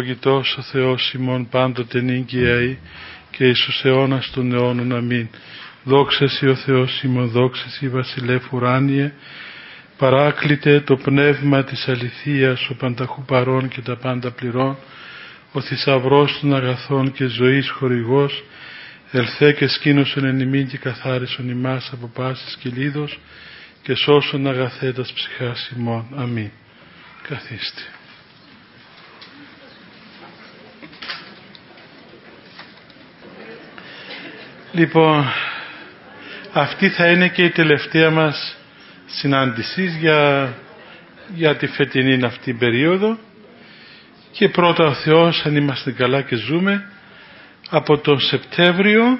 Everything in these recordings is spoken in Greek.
Ευλογητός ο Θεός ημών πάντοτε νύγκαιαη και εις τους αιώνας των αιώνων. Αμήν. Δόξα Σοι ο Θεός ημών, δόξα Σοι βασιλεύ ουράνιε, παράκλητε το πνεύμα της αληθείας, ο πανταχού παρών και τα πάντα πληρών, ο θησαυρός των αγαθών και ζωής χορηγός, ελθέ και σκήνωσον εν ημίν και καθάρισον ημάς από πάσης κυλίδος και σώσον αγαθέτας ψυχάς ημών. Αμήν. Καθίστε. Λοιπόν, αυτή θα είναι και η τελευταία μας συνάντηση για, για τη φετινή αυτή περίοδο. Και πρώτα ο Θεός αν είμαστε καλά και ζούμε από τον Σεπτέμβριο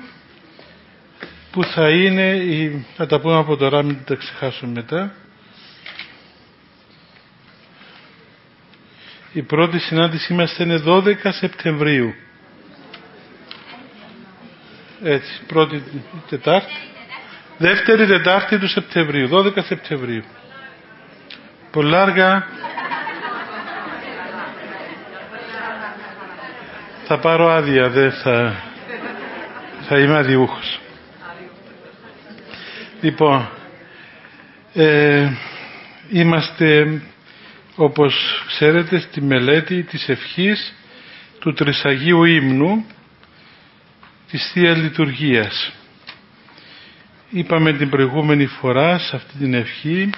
που θα είναι η, θα τα πούμε από τώρα μην τα ξεχάσουμε μετά η πρώτη συνάντησή μας είναι 12 Σεπτεμβρίου έτσι, πρώτη Τετάρτη. Δεύτερη Τετάρτη του Σεπτεμβρίου, 12 Σεπτεμβρίου. Πολλά αργά. Θα πάρω άδεια, δεν θα, θα είμαι αδιούχος. Λοιπόν, ε, είμαστε όπως ξέρετε στη μελέτη της ευχής του Τρισαγίου Ύμνου της Θείας Λειτουργίας. Είπαμε την προηγούμενη φορά σε αυτή την ευχή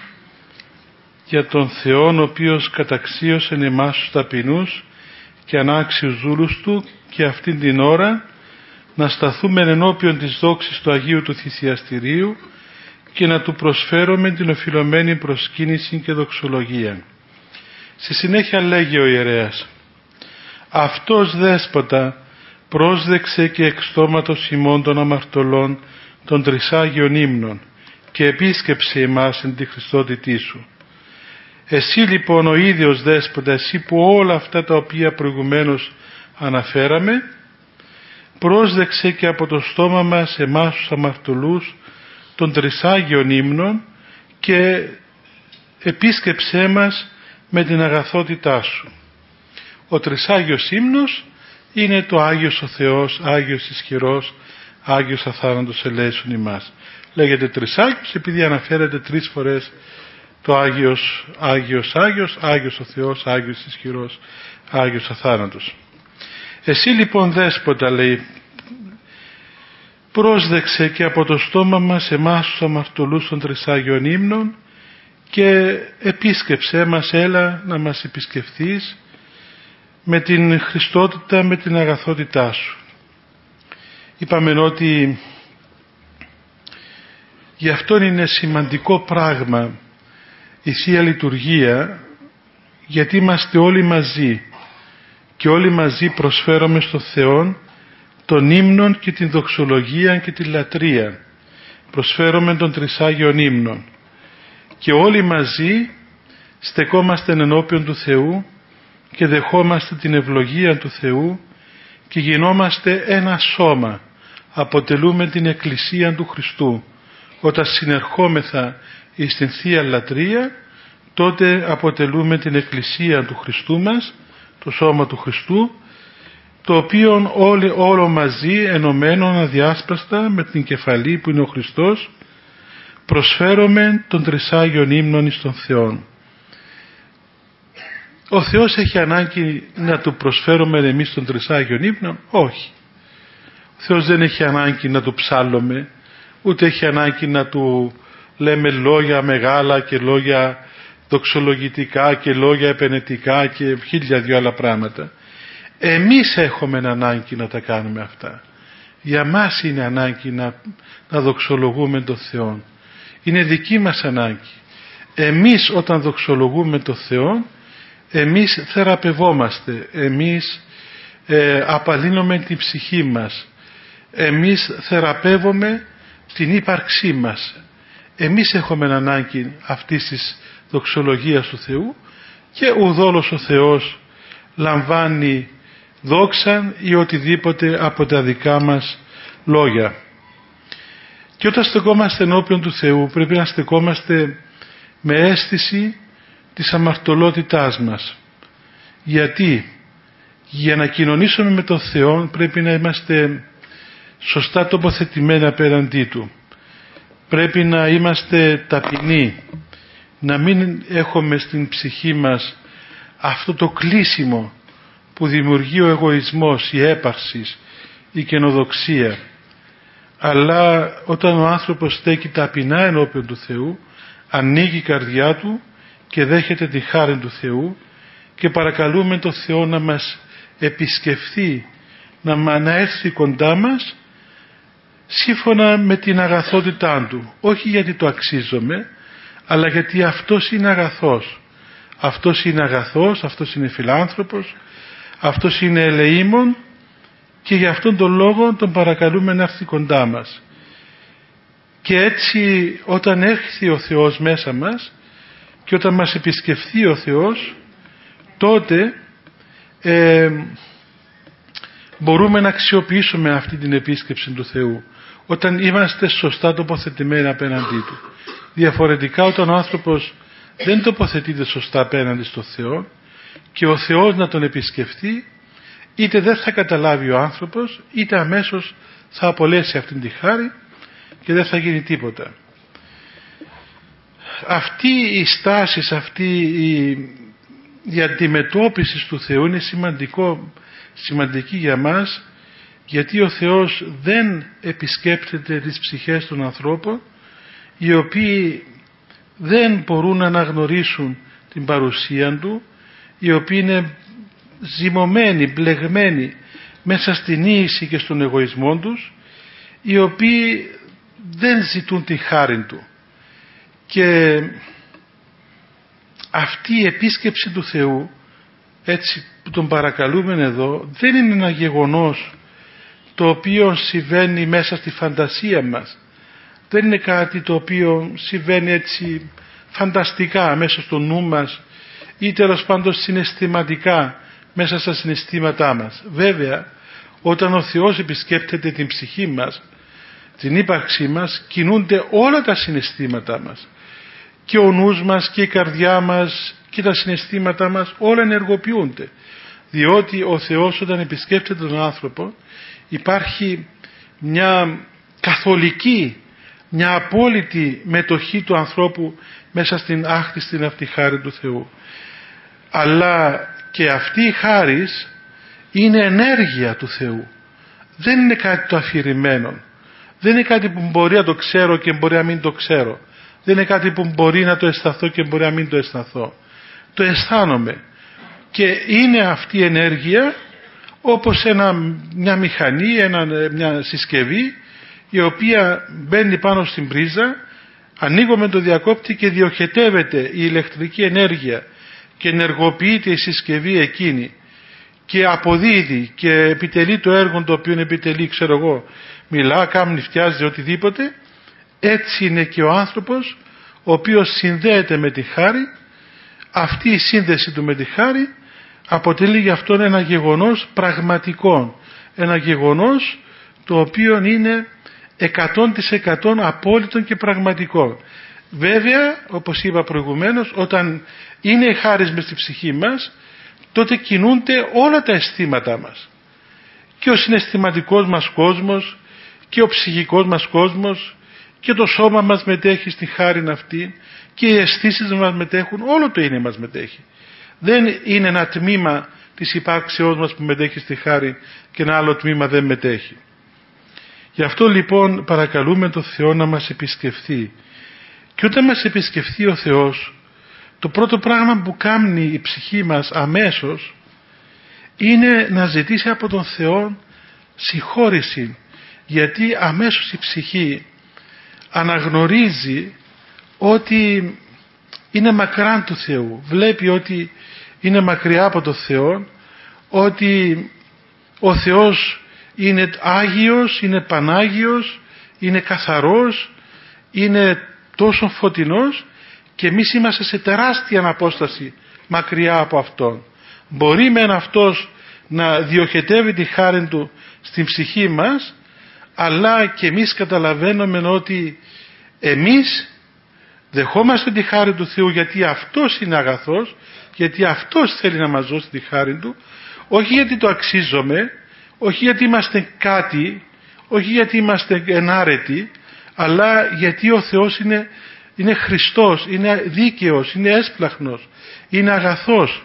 για τον Θεό ο οποίος καταξίωσε εμάς τους ταπεινούς και ανάξιους δούλους Του και αυτήν την ώρα να σταθούμε ενώπιον της δόξης του Αγίου του Θυσιαστηρίου και να Του προσφέρουμε την οφειλωμένη προσκύνηση και δοξολογία. Στη συνέχεια λέγει ο ιερέας «Αυτός δέσποτα πρόσδεξε και εξ στόματος ημών των αμαρτωλών των τρισάγιων ύμνων και επίσκεψε εμάς εν τη Χριστότητή σου. Εσύ λοιπόν ο ίδιος δέσποτα, εσύ που όλα αυτά τα οποία προηγουμένως αναφέραμε, πρόσδεξε και από το στόμα μας εμάς τους αμαρτωλούς των τρισάγιων ύμνων και επίσκεψέ μας με την αγαθότητά σου. Ο τρισάγιος ύμνος είναι το Άγιος ο Θεός, Άγιος ισχυρός, Άγιος αθάνατος ελέησον ημάς. Λέγεται τρισάγιος επειδή αναφέρεται τρεις φορές το Άγιος, Άγιος, Άγιος, Άγιος ο Θεός, Άγιος ισχυρός, Άγιος αθάνατος. Εσύ λοιπόν δέσποτα λέει πρόσδεξε και από το στόμα μας εμάς τους αμαρτωλούς των τρισάγιων ύμνων και επίσκεψέ μας έλα να μας επισκεφθείς με την Χριστότητα, με την αγαθότητά σου. Είπαμε ότι γι' αυτό είναι σημαντικό πράγμα η Θεία Λειτουργία γιατί είμαστε όλοι μαζί και όλοι μαζί προσφέρουμε στο Θεό τον ύμνον και την δοξολογία και την λατρεία. Προσφέρουμε τον Τρισάγιον ύμνον και όλοι μαζί στεκόμαστε ενώπιον του Θεού και δεχόμαστε την ευλογία του Θεού και γινόμαστε ένα σώμα. Αποτελούμε την Εκκλησία του Χριστού. Όταν συνερχόμεθα στην Θεία Λατρεία τότε αποτελούμε την Εκκλησία του Χριστού μας, το σώμα του Χριστού, το οποίο όλοι, όλο μαζί ενωμένο αδιάσπαστα με την κεφαλή που είναι ο Χριστός προσφέρομαι τον Τρισάγιον ύμνων εις τον Θεόν. Ο Θεός έχει ανάγκη να του προσφέρουμε εμείς τον Τρισάγιον ύπνο; Όχι. Ο Θεός δεν έχει ανάγκη να του ψάλλουμε, ούτε έχει ανάγκη να του λέμε λόγια μεγάλα και λόγια δοξολογητικά και λόγια επενετικά και χίλια δυο άλλα πράγματα. Εμείς έχουμε ανάγκη να τα κάνουμε αυτά. Για μας είναι ανάγκη να, να δοξολογούμε τον Θεό. Είναι δική μας ανάγκη. Εμείς όταν δοξολογούμε τον Θεό εμείς θεραπευόμαστε, εμείς ε, απαλύνουμε την ψυχή μας, εμείς θεραπεύουμε την ύπαρξή μας. Εμείς έχουμε ανάγκη αυτής της δοξολογίας του Θεού και ουδόλως ο Θεός λαμβάνει δόξαν ή οτιδήποτε από τα δικά μας λόγια. Και όταν στεκόμαστε ενώπιον του Θεού πρέπει να στεκόμαστε με αίσθηση της αμαρτωλότητάς μας. Γιατί, για να κοινωνήσουμε με τον Θεό πρέπει να είμαστε σωστά τοποθετημένοι απέναντί Του. Πρέπει να είμαστε ταπεινοί, να μην έχουμε στην ψυχή μας αυτό το κλείσιμο που δημιουργεί ο εγωισμός, η έπαρση, η καινοδοξία. Αλλά όταν ο άνθρωπος στέκει ταπεινά ενώπιον του Θεού, ανοίγει η καρδιά του και δέχεται τη χάρη του Θεού και παρακαλούμε τον Θεό να μας επισκεφθεί, να, να έρθει κοντά μας σύμφωνα με την αγαθότητά Του. Όχι γιατί το αξίζομαι, αλλά γιατί Αυτός είναι αγαθός. Αυτός είναι αγαθός, Αυτός είναι φιλάνθρωπος, Αυτός είναι ελεήμων και για αυτόν τον λόγο τον παρακαλούμε να έρθει κοντά μας. Και έτσι όταν έρθει ο Θεός μέσα μας και όταν μας επισκεφθεί ο Θεός τότε ε, μπορούμε να αξιοποιήσουμε αυτή την επίσκεψη του Θεού όταν είμαστε σωστά τοποθετημένοι απέναντί Του. Διαφορετικά όταν ο άνθρωπος δεν τοποθετείται σωστά απέναντι στο Θεό και ο Θεός να τον επισκεφτεί είτε δεν θα καταλάβει ο άνθρωπος είτε αμέσως θα απολέσει αυτήν τη χάρη και δεν θα γίνει τίποτα. Αυτή η στάση, αυτή η, η αντιμετώπιση του Θεού είναι σημαντικό, σημαντική για μας γιατί ο Θεός δεν επισκέπτεται τις ψυχές των ανθρώπων οι οποίοι δεν μπορούν να αναγνωρίσουν την παρουσία Του οι οποίοι είναι ζυμωμένοι, μπλεγμένοι μέσα στην ίηση και στον εγωισμό τους οι οποίοι δεν ζητούν τη χάρη Του και αυτή η επίσκεψη του Θεού έτσι που τον παρακαλούμε εδώ δεν είναι ένα γεγονός το οποίο συμβαίνει μέσα στη φαντασία μας δεν είναι κάτι το οποίο συμβαίνει έτσι φανταστικά μέσα στο νου μας ή τέλος πάντων συναισθηματικά μέσα στα συναισθήματά μας. Βέβαια, όταν ο Θεός επισκέπτεται την ψυχή μας, την ύπαρξή μας, κινούνται όλα τα συναισθήματά μας. Και ο νους μας και η καρδιά μας και τα συναισθήματά μας όλα ενεργοποιούνται. Διότι ο Θεός όταν επισκέπτεται τον άνθρωπο υπάρχει μια καθολική, μια απόλυτη μετοχή του ανθρώπου μέσα στην άκτιστη αυτή χάρη του Θεού. Αλλά και αυτή η χάρις είναι ενέργεια του Θεού. Δεν είναι κάτι το αφηρημένο. Δεν είναι κάτι που μπορεί να το ξέρω και μπορεί να μην το ξέρω δεν είναι κάτι που μπορεί να το αισθαθώ και μπορεί να μην το αισθαθώ το αισθάνομαι. Και είναι αυτή η ενέργεια όπως ένα, μια μηχανή, ένα, μια συσκευή η οποία μπαίνει πάνω στην πρίζα ανοίγουμε το διακόπτη και διοχετεύεται η ηλεκτρική ενέργεια και ενεργοποιείται η συσκευή εκείνη. Και αποδίδει και επιτελεί το έργο το οποίο επιτελεί ξέρω εγώ μιλά, κάνει, φτιάζει οτιδήποτε έτσι είναι και ο άνθρωπος ο οποίος συνδέεται με τη χάρη. Αυτή η σύνδεση του με τη χάρη αποτελεί για αυτόν ένα γεγονός πραγματικό ένα γεγονός το οποίο είναι 100% απόλυτο και πραγματικό. Βέβαια όπως είπα προηγουμένως όταν είναι η χάρις μες στη ψυχή μας τότε κινούνται όλα τα αισθήματά μας. Και ο συναισθηματικός μας κόσμος και ο ψυχικός μας κόσμος και το σώμα μας μετέχει στη χάρη αυτή και οι αισθήσεις μας μετέχουν όλο το είναι μας μετέχει. Δεν είναι ένα τμήμα της υπάρξεώς μας που μετέχει στη χάρη και ένα άλλο τμήμα δεν μετέχει. Γι' αυτό λοιπόν παρακαλούμε τον Θεό να μας επισκεφθεί. Και όταν μας επισκεφθεί ο Θεός το πρώτο πράγμα που κάνει η ψυχή μας αμέσως είναι να ζητήσει από τον Θεό συγχώρηση γιατί αμέσως η ψυχή αναγνωρίζει ότι είναι μακράν του Θεού βλέπει ότι είναι μακριά από τον Θεό ότι ο Θεός είναι Άγιος, είναι Πανάγιος, είναι καθαρός, είναι τόσο φωτεινός και εμείς είμαστε σε τεράστια απόσταση μακριά από Αυτόν. Μπορεί μεν Αυτός να διοχετεύει τη χάρη Του στην ψυχή μας αλλά και εμείς καταλαβαίνουμε ότι εμείς δεχόμαστε τη χάρη του Θεού γιατί Αυτός είναι αγαθός γιατί Αυτός θέλει να μας δώσει τη χάρη Του όχι γιατί το αξίζομαι, όχι γιατί είμαστε κάτι, όχι γιατί είμαστε ενάρετοι, αλλά γιατί ο Θεός είναι, είναι Χριστός, είναι δίκαιος, είναι έσπλαχνος, είναι αγαθός.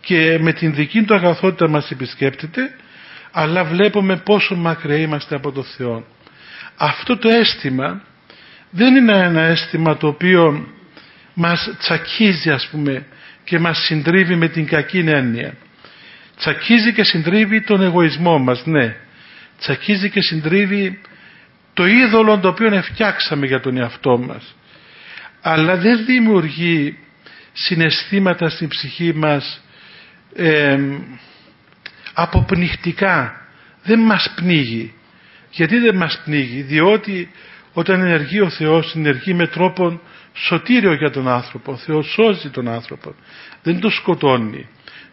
Και με την δική του αγαθότητα μας επισκέπτεται αλλά βλέπουμε πόσο μακριά είμαστε από το Θεό. Αυτό το αίσθημα δεν είναι ένα αίσθημα το οποίο μας τσακίζει ας πούμε και μας συντρίβει με την κακή έννοια. Τσακίζει και συντρίβει τον εγωισμό μας, ναι. Τσακίζει και συντρίβει το είδωλο το οποίο φτιάξαμε για τον εαυτό μας. Αλλά δεν δημιουργεί συναισθήματα στην ψυχή μας ε, αποπνιχτικά. Δεν μας πνίγει. Γιατί δεν μας πνίγει; Διότι όταν ενεργεί ο Θεός ενεργεί με τρόπον σωτήριο για τον άνθρωπο. Ο Θεός σώζει τον άνθρωπο. Δεν τον σκοτώνει.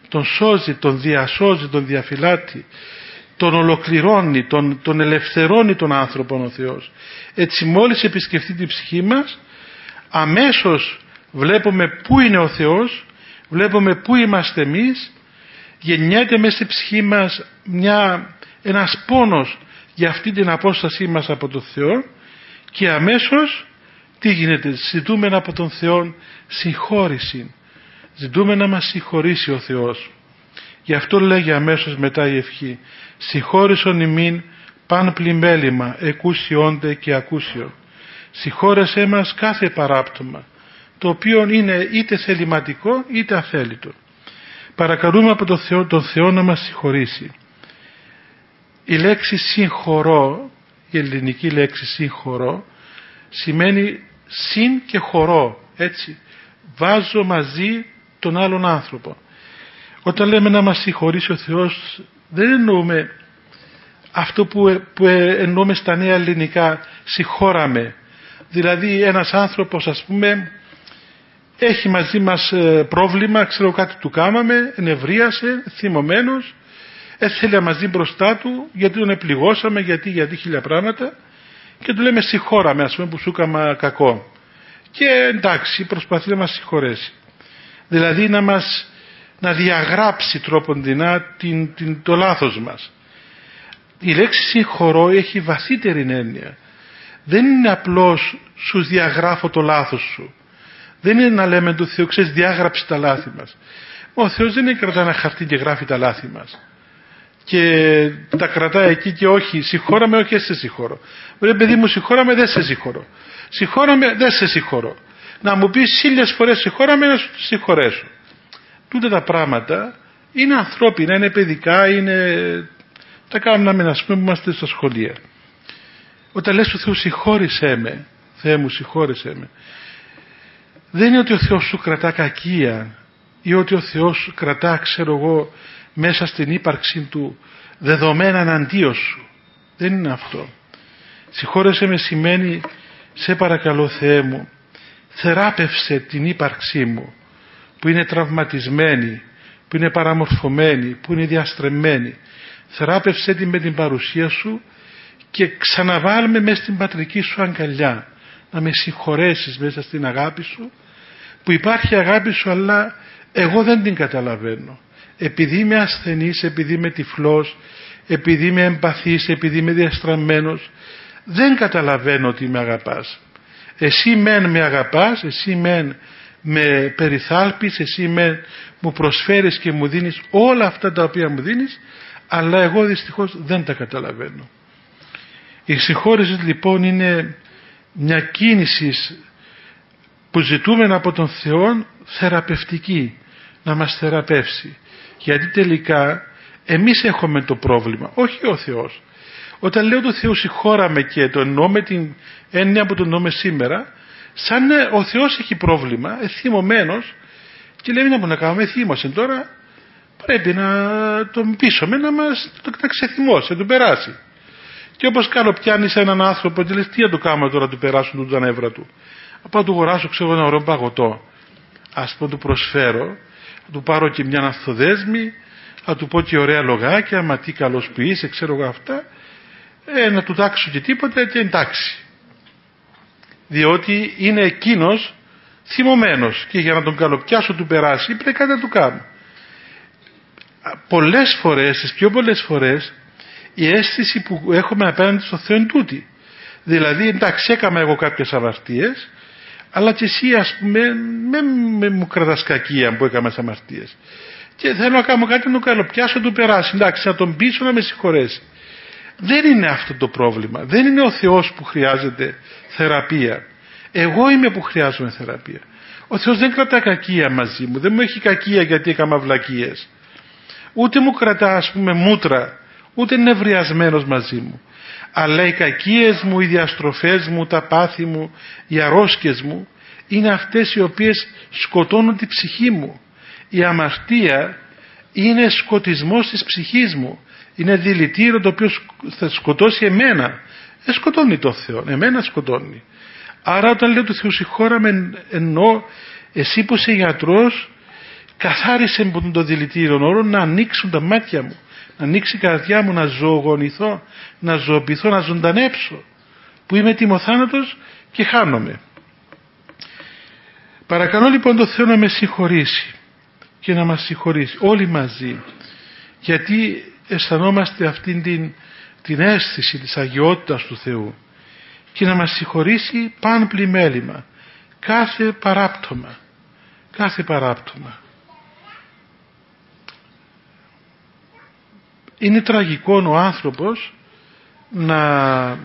Τον σώζει, τον διασώζει, τον διαφυλάττει. Τον ολοκληρώνει, τον, τον ελευθερώνει τον άνθρωπο ο Θεός. Έτσι μόλις επισκεφτεί την ψυχή μας αμέσως βλέπουμε πού είναι ο Θεός, βλέπουμε πού είμαστε εμείς, γεννιέται μέσα στη ψυχή μας μια, ένας πόνος για αυτή την απόστασή μας από τον Θεό και αμέσως τι γίνεται, ζητούμε από τον Θεό συγχώρηση. Ζητούμε να μας συγχωρήσει ο Θεός. Γι' αυτό λέγει αμέσως μετά η ευχή «Συγχώρησον ημίν παν πλημέλημα, εκούσιόνται και ακούσιο». Συγχώρεσέ μας κάθε παράπτωμα, το οποίο είναι είτε θεληματικό είτε αθέλητο. Παρακαλούμε από τον Θεό, τον Θεό να μας συγχωρήσει. Η λέξη συγχωρώ, η ελληνική λέξη συγχωρώ, σημαίνει συν και χωρώ, έτσι. Βάζω μαζί τον άλλον άνθρωπο. Όταν λέμε να μας συγχωρήσει ο Θεός, δεν εννοούμε αυτό που, που εννοούμε στα νέα ελληνικά, συγχώραμε. Δηλαδή ένας άνθρωπος ας πούμε έχει μαζί μας ε, πρόβλημα, ξέρω κάτι του κάμαμε, ενευρίασε, θυμωμένος, έθελε μαζί μπροστά του γιατί τον επληγώσαμε, γιατί, γιατί χίλια πράγματα και του λέμε συγχώραμε ας πούμε που σου έκαμα κακό. Και εντάξει προσπαθεί να μας συγχωρέσει. Δηλαδή να μας να διαγράψει τρόπον δεινά την, την, το λάθος μας. Η λέξη συγχωρώ έχει βαθύτερη έννοια. Δεν είναι απλώς σου διαγράφω το λάθος σου. Δεν είναι να λέμε του Θεού, ξέρεις, διάγραψε τα λάθη μας. Ο Θεός δεν είναι κρατά ένα χαρτί και γράφει τα λάθη μας. Και τα κρατάει εκεί και όχι, συγχώραμε, όχι, σε συγχωρώ. Ρε παιδί μου, συγχώραμε, δεν σε συγχωρώ. Συγχώραμε, δεν σε συγχωρώ. Να μου πεις χίλιες φορές συγχώραμε, να σου συγχωρέσω. Τούτα τα πράγματα είναι ανθρώπινα, είναι παιδικά, είναι... Τα κάνουμε να πούμε που είμαστε στα σχολεία. Όταν λες του Θεού συγχώρησέ με, Θεέ μου συγχώρησέ με, δεν είναι ότι ο Θεός σου κρατά κακία ή ότι ο Θεός σου κρατά ξέρω εγώ μέσα στην ύπαρξή του δεδομένα εναντίον σου. Δεν είναι αυτό. Συγχώρεσέ με σημαίνει σε παρακαλώ Θεέ μου θεράπευσε την ύπαρξή μου που είναι τραυματισμένη, που είναι παραμορφωμένη, που είναι διαστρεμμένη. Θεράπευσέ την με την παρουσία σου και ξαναβάλουμε μέσα στην πατρική σου αγκαλιά να με συγχωρέσεις μέσα στην αγάπη σου που υπάρχει αγάπη σου αλλά εγώ δεν την καταλαβαίνω. Επειδή είμαι ασθενής, επειδή είμαι τυφλός, επειδή είμαι εμπαθής, επειδή είμαι διαστραμμένος, δεν καταλαβαίνω ότι με αγαπάς. Εσύ μεν με αγαπάς, εσύ μεν με περιθάλπεις, εσύ μεν μου προσφέρεις και μου δίνεις όλα αυτά τα οποία μου δίνεις, αλλά εγώ δυστυχώς δεν τα καταλαβαίνω. Η συγχώρεσης λοιπόν είναι μια κίνησης που ζητούμε από τον Θεό θεραπευτική να μας θεραπεύσει. Γιατί τελικά εμείς έχουμε το πρόβλημα όχι ο Θεός. Όταν λέω το Θεό συγχώραμε και το εννοώ με την έννοια που το εννοούμε σήμερα σαν ο Θεός έχει πρόβλημα εθιμωμένος και λέει να να κάνουμε θύμωση τώρα πρέπει να τον πείσουμε να μας να ξεθυμώσει, να τον περάσει και όπως κάνω πιάνεις έναν άνθρωπο και λες τι να το κάνουμε τώρα να του περάσουν τα νεύρα του πάω να του αγοράσω ξέρω ένα ωραίο παγωτό. Ας πω του προσφέρω να του πάρω και μια αυθοδέσμη να του πω και ωραία λογάκια μα τι καλός που είσαι ξέρω εγώ αυτά. Ε, να του τάξω και τίποτα και εντάξει. Διότι είναι εκείνος θυμωμένος και για να τον καλοπιάσω του περάσει πρέπει κάτι να του κάνω. Πολλές φορές, τις πιο πολλές φορές η αίσθηση που έχουμε απέναντι στο Θεό είναι τούτη. Δηλαδή εντάξει έκανα εγώ κάποιες αμαρτίες αλλά και εσύ ας πούμε με, με, μου κρατάς κακία που έκανα αμαρτίες. Και θέλω να κάνω κάτι να το καλοπιάσω του περάσει. Εντάξει να τον πείσω να με συγχωρέσει. Δεν είναι αυτό το πρόβλημα. Δεν είναι ο Θεός που χρειάζεται θεραπεία. Εγώ είμαι που χρειάζομαι θεραπεία. Ο Θεός δεν κρατά κακία μαζί μου. Δεν μου έχει κακία γιατί έκανα βλακίες. Ούτε μου κρατά ας πούμε μούτρα. Ούτε είναι ευριασμένος μαζί μου. Αλλά οι κακίες μου, οι διαστροφές μου, τα πάθη μου, οι αρρώσκες μου είναι αυτές οι οποίες σκοτώνουν τη ψυχή μου. Η αμαρτία είναι σκοτισμός της ψυχής μου. Είναι δηλητήριο το οποίο θα σκοτώσει εμένα. Δεν σκοτώνει το Θεό, εμένα σκοτώνει. Άρα όταν λέω του Θεού συγχώραμε εννοώ εσύ που είσαι γιατρός καθάρισε με το δηλητήριο όρο να ανοίξουν τα μάτια μου να ανοίξει η καρδιά μου να ζωογονηθώ να ζωοποιηθώ, να ζωντανέψω που είμαι τιμοθάνατος και χάνομαι. Παρακαλώ λοιπόν το Θεό να με συγχωρήσει και να μας συγχωρήσει όλοι μαζί γιατί αισθανόμαστε αυτήν την, την αίσθηση της αγιότητας του Θεού και να μας συγχωρήσει παν πλημέλημα κάθε παράπτωμα κάθε παράπτωμα είναι τραγικός ο άνθρωπος να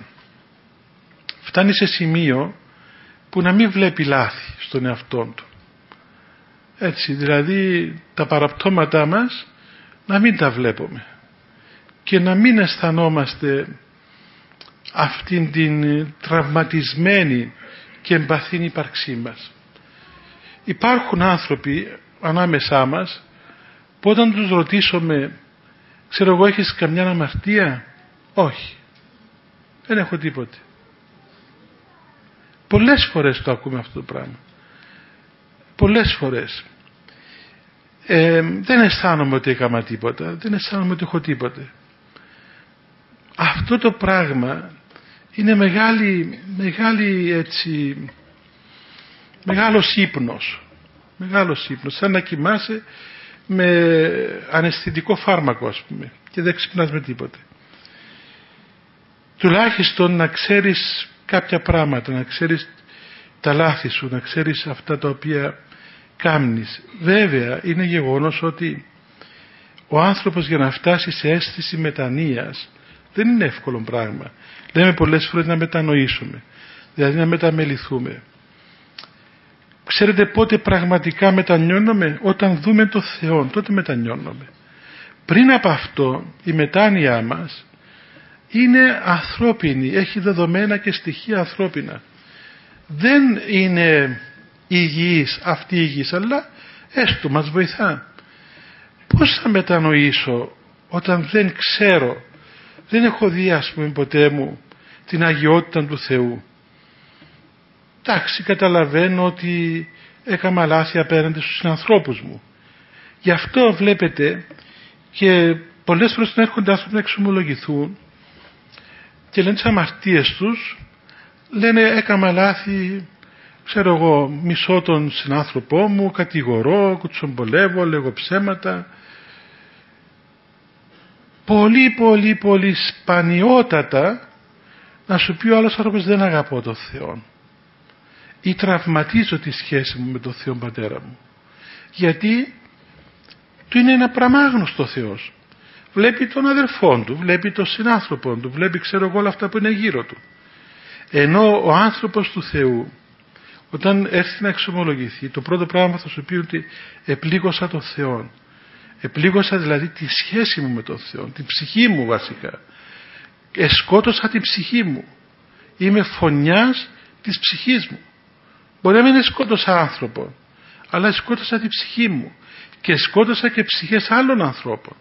φτάνει σε σημείο που να μην βλέπει λάθη στον εαυτό του έτσι δηλαδή τα παραπτώματά μας να μην τα βλέπουμε και να μην αισθανόμαστε αυτήν την τραυματισμένη και εμπαθήν ύπαρξή μας. Υπάρχουν άνθρωποι ανάμεσά μας που όταν τους ρωτήσουμε ξέρω εγώ έχεις καμιά αμαρτία όχι. Δεν έχω τίποτε. Πολλές φορές το ακούμε αυτό το πράγμα. Πολλές φορές. Ε, δεν αισθάνομαι ότι έκανα τίποτα. Δεν αισθάνομαι ότι έχω τίποτε. Αυτό το πράγμα είναι μεγάλη, μεγάλη έτσι, μεγάλος ύπνος. Μεγάλος ύπνος, σαν να κοιμάσαι με αναισθητικό φάρμακο ας πούμε και δεν ξυπνάς με τίποτε. Τουλάχιστον να ξέρεις κάποια πράγματα, να ξέρεις τα λάθη σου, να ξέρεις αυτά τα οποία κάμνεις. Βέβαια είναι γεγονός ότι ο άνθρωπος για να φτάσει σε αίσθηση μετανοίας δεν είναι εύκολο πράγμα. Λέμε πολλές φορές να μετανοήσουμε, δηλαδή να μεταμεληθούμε. Ξέρετε πότε πραγματικά μετανιώνουμε, όταν δούμε το Θεό, τότε μετανιώνουμε. Πριν από αυτό η μετάνοιά μας είναι ανθρώπινη, έχει δεδομένα και στοιχεία ανθρώπινα. Δεν είναι υγιής αυτή η υγιής, αλλά έστω μας βοηθά. Πώς θα μετανοήσω όταν δεν ξέρω δεν έχω δει ας πούμε ποτέ μου την αγιότητα του Θεού; Εντάξει καταλαβαίνω ότι έκανα λάθη απέναντι στους ανθρώπους μου. Γι' αυτό βλέπετε και πολλές φορές να έρχονται άνθρωποι να εξομολογηθούν και λένε τις αμαρτίες τους λένε έκανα λάθη ξέρω εγώ μισώ τον συνάνθρωπό μου κατηγορώ, κουτσομπολεύω, λέγω ψέματα πολύ πολύ πολύ σπανιότατα να σου πει ο άλλος άνθρωπος δεν αγαπώ τον Θεό ή τραυματίζω τη σχέση μου με τον Θεό Πατέρα μου γιατί του είναι ένα πραμάγνωστο Θεός βλέπει τον αδερφό του, βλέπει τον συνάνθρωπο του, βλέπει ξέρω εγώ όλα αυτά που είναι γύρω του. Ενώ ο άνθρωπος του Θεού όταν έρθει να εξομολογηθεί το πρώτο πράγμα θα σου πει ότι επλήγωσα τον Θεό Επλήγωσα δηλαδή τη σχέση μου με τον Θεό, την ψυχή μου βασικά. Εσκότωσα την ψυχή μου. Είμαι φωνιάς της ψυχής μου. Μπορεί να μην σκότωσα άνθρωπο, αλλά σκότωσα την ψυχή μου και σκότωσα και ψυχές άλλων ανθρώπων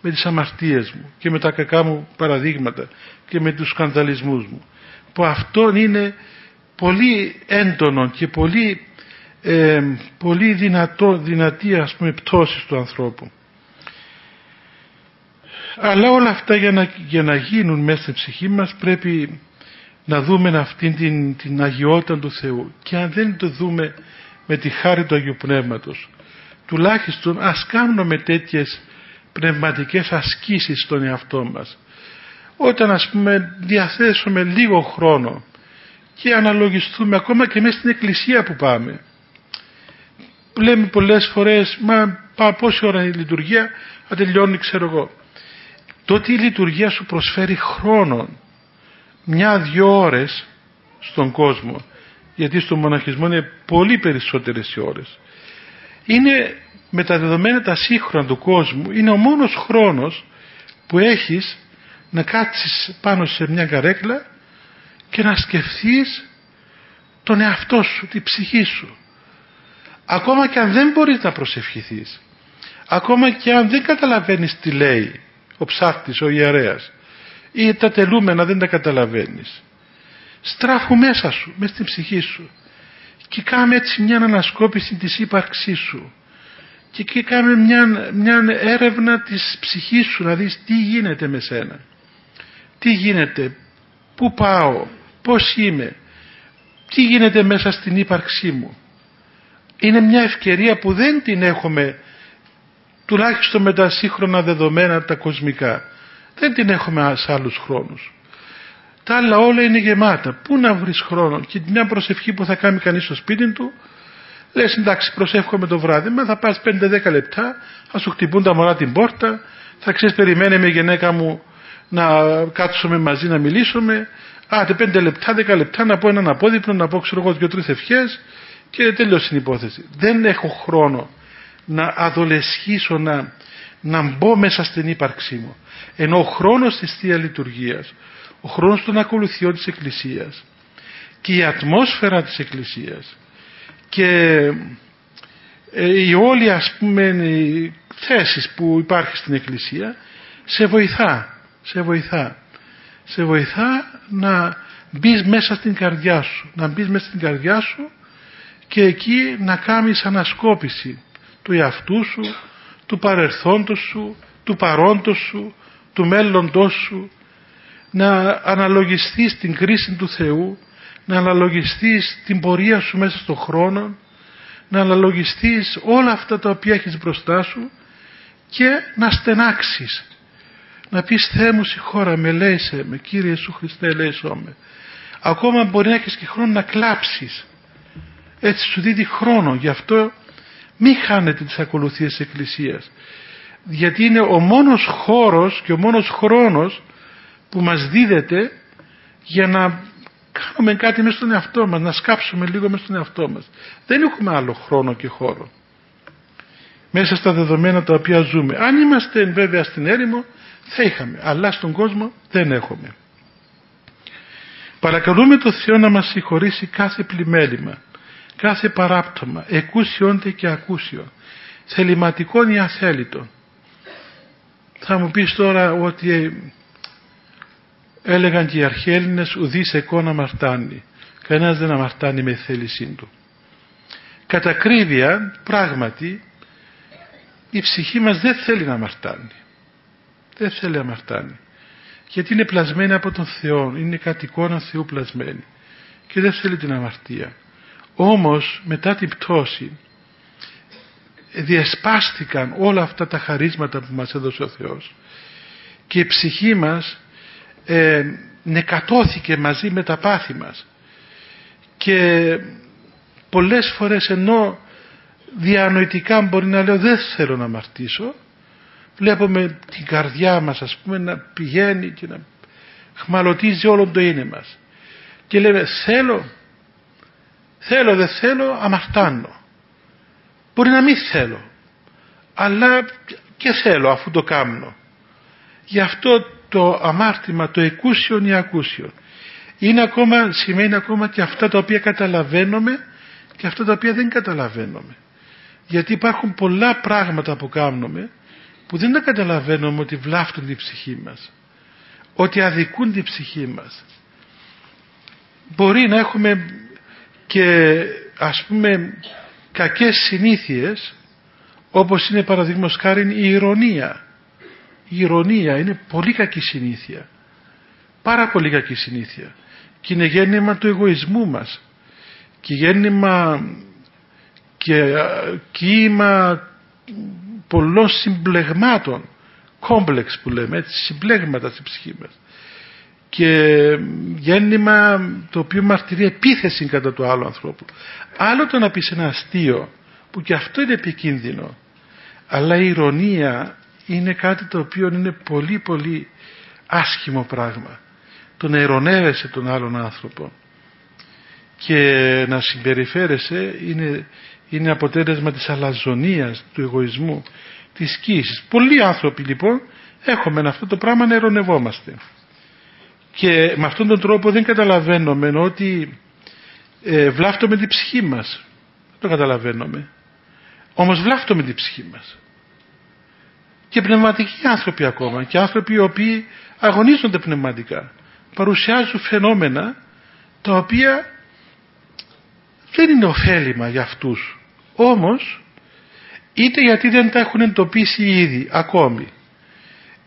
με τις αμαρτίες μου και με τα κακά μου παραδείγματα και με τους σκανδαλισμούς μου που αυτό είναι πολύ έντονο και πολύ, ε, πολύ δυνατό, δυνατή ας πούμε πτώση του ανθρώπου. Αλλά όλα αυτά για να, για να γίνουν μέσα στην ψυχή μας πρέπει να δούμε αυτήν την, την αγιότητα του Θεού. Και αν δεν το δούμε με τη χάρη του Αγίου Πνεύματος τουλάχιστον ας κάνουμε τέτοιες πνευματικές ασκήσεις στον εαυτό μας. Όταν ας πούμε διαθέσουμε λίγο χρόνο και αναλογιστούμε ακόμα και μέσα στην εκκλησία που πάμε λέμε πολλές φορές μα πάω πόση ώρα η λειτουργία θα τελειώνει ξέρω εγώ τότε η λειτουργία σου προσφέρει χρόνο μια-δυο ώρες στον κόσμο γιατί στο μοναχισμό είναι πολύ περισσότερες οι ώρες είναι με τα δεδομένα τα σύγχρονα του κόσμου είναι ο μόνος χρόνος που έχεις να κάτσεις πάνω σε μια καρέκλα και να σκεφτείς τον εαυτό σου, τη ψυχή σου. Ακόμα και αν δεν μπορείς να προσευχηθείς. Ακόμα και αν δεν καταλαβαίνεις τι λέει ο ψάρτης, ο ιερέας ή τα τελούμενα δεν τα καταλαβαίνεις. Στράφου μέσα σου, μέσα στην ψυχή σου. Και κάμε έτσι μια ανασκόπηση της ύπαρξής σου. Και, και κάμε μια, μια έρευνα της ψυχής σου να δεις τι γίνεται με σένα. Τι γίνεται πού πάω πώς είμαι. Τι γίνεται μέσα στην ύπαρξή μου. Είναι μια ευκαιρία που δεν την έχουμε τουλάχιστον με τα σύγχρονα δεδομένα τα κοσμικά δεν την έχουμε σε άλλους χρόνους τα άλλα όλα είναι γεμάτα πού να βρεις χρόνο; Και μια προσευχή που θα κάνει κανείς στο σπίτι του λες εντάξει προσεύχομαι το βράδυ μα θα πας 5-10 λεπτά θα σου χτυπούν τα μωρά την πόρτα θα ξέρεις περιμένει με γυναίκα μου να κάτσουμε μαζί να μιλήσουμε άντε πέντε λεπτά, δέκα λεπτά να πω έναν απόδειπνο, να πω ξέρω εγώ δυο-τρεις ευχές και τέλειωσε η υπόθεση. Δεν έχω χρόνο να αδολεσχήσω, να, να μπω μέσα στην ύπαρξή μου. Ενώ ο χρόνος της Θεία Λειτουργίας, ο χρόνος των ακολουθιών της Εκκλησίας και η ατμόσφαιρα της Εκκλησίας και ε, η όλη ας πούμε οι θέσεις που υπάρχει στην Εκκλησία σε βοηθά σε βοηθά. Σε βοηθά να μπεις μέσα στην καρδιά σου. Να μπεις μέσα στην καρδιά σου και εκεί να κάνεις ανασκόπηση του εαυτού σου, του παρελθόντος σου, του παρόντος σου, του μέλλοντός σου, να αναλογιστείς την κρίση του Θεού, να αναλογιστείς την πορεία σου μέσα στον χρόνο, να αναλογιστείς όλα αυτά τα οποία έχεις μπροστά σου και να στενάξεις. Να πεις Θεέ μου συγχώρα με λέησε με Κύριε Ιησού Χριστέ λέησό με ακόμα μπορεί να έχεις και χρόνο να κλάψεις. Έτσι σου δίδει χρόνο. Γι' αυτό μη χάνετε τις ακολουθίες της Εκκλησίας γιατί είναι ο μόνος χώρος και ο μόνος χρόνος που μας δίδεται για να κάνουμε κάτι μέσα στον εαυτό μας να σκάψουμε λίγο μέσα στον εαυτό μας. Δεν έχουμε άλλο χρόνο και χώρο. Μέσα στα δεδομένα τα οποία ζούμε. Αν είμαστε βέβαια στην έρημο θα είχαμε. Αλλά στον κόσμο δεν έχουμε. Παρακαλούμε το Θεό να μας συγχωρήσει κάθε πλημέλημα κάθε παράπτωμα εκούσιον και ακούσιο θεληματικών ή αθέλητων θα μου πεις τώρα ότι έλεγαν και οι αρχαίλληνες ουδής εκόν αμαρτάνει κανένας δεν αμαρτάνει με θέλησή του κατά πράγματι η ψυχή μας δεν θέλει να αμαρτάνει δεν θέλει να αμαρτάνει. Γιατί είναι πλασμένη από τον Θεό, είναι κατ' εικόνα Θεού πλασμένη και δεν θέλει την αμαρτία. Όμως μετά την πτώση διασπάστηκαν όλα αυτά τα χαρίσματα που μας έδωσε ο Θεός. Και η ψυχή μας ε, νεκατώθηκε μαζί με τα πάθη μας. Και πολλές φορές ενώ διανοητικά μπορεί να λέω δεν θέλω να αμαρτήσω βλέπουμε την καρδιά μας ας πούμε να πηγαίνει και να χμαλωτίζει όλο το είναι μας. Και λέμε θέλω θέλω δεν θέλω αμαρτάνω μπορεί να μην θέλω αλλά και θέλω αφού το κάνω γι' αυτό το αμάρτημα το εκούσιον ή ακούσιον είναι ακόμα, σημαίνει ακόμα και αυτά τα οποία καταλαβαίνουμε και αυτά τα οποία δεν καταλαβαίνουμε γιατί υπάρχουν πολλά πράγματα που κάνουμε που δεν τα καταλαβαίνουμε ότι βλάφτουν την ψυχή μας ότι αδικούν την ψυχή μας. Μπορεί να έχουμε και ας πούμε κακές συνήθειες όπως είναι παραδείγματος χάρη η ηρωνία. Η ηρωνία είναι πολύ κακή συνήθεια. Πάρα πολύ κακή συνήθεια. Και είναι γέννημα του εγωισμού μας. Και γέννημα και κύμα πολλών συμπλεγμάτων. Κόμπλεξ που λέμε, έτσι, συμπλέγματα στη ψυχή μας και γέννημα το οποίο μαρτυρεί επίθεση κατά του άλλου ανθρώπου. Άλλο το να πεις ένα αστείο που και αυτό είναι επικίνδυνο αλλά η ηρωνία είναι κάτι το οποίο είναι πολύ πολύ άσχημο πράγμα. Το να ειρωνεύεσαι τον άλλον άνθρωπο και να συμπεριφέρεσαι είναι, είναι αποτέλεσμα της αλαζονίας, του εγωισμού, της κοίησης. Πολλοί άνθρωποι λοιπόν έχουμε αυτό το πράγμα να ειρωνευόμαστε. Και με αυτόν τον τρόπο δεν καταλαβαίνουμε ότι ε, βλάφτουμε την ψυχή μας. Δεν το καταλαβαίνουμε. Όμως βλάφτουμε την ψυχή μας. Και πνευματικοί άνθρωποι ακόμα και άνθρωποι οι οποίοι αγωνίζονται πνευματικά παρουσιάζουν φαινόμενα τα οποία δεν είναι ωφέλιμα για αυτούς. Όμως είτε γιατί δεν τα έχουν εντοπίσει ήδη ακόμη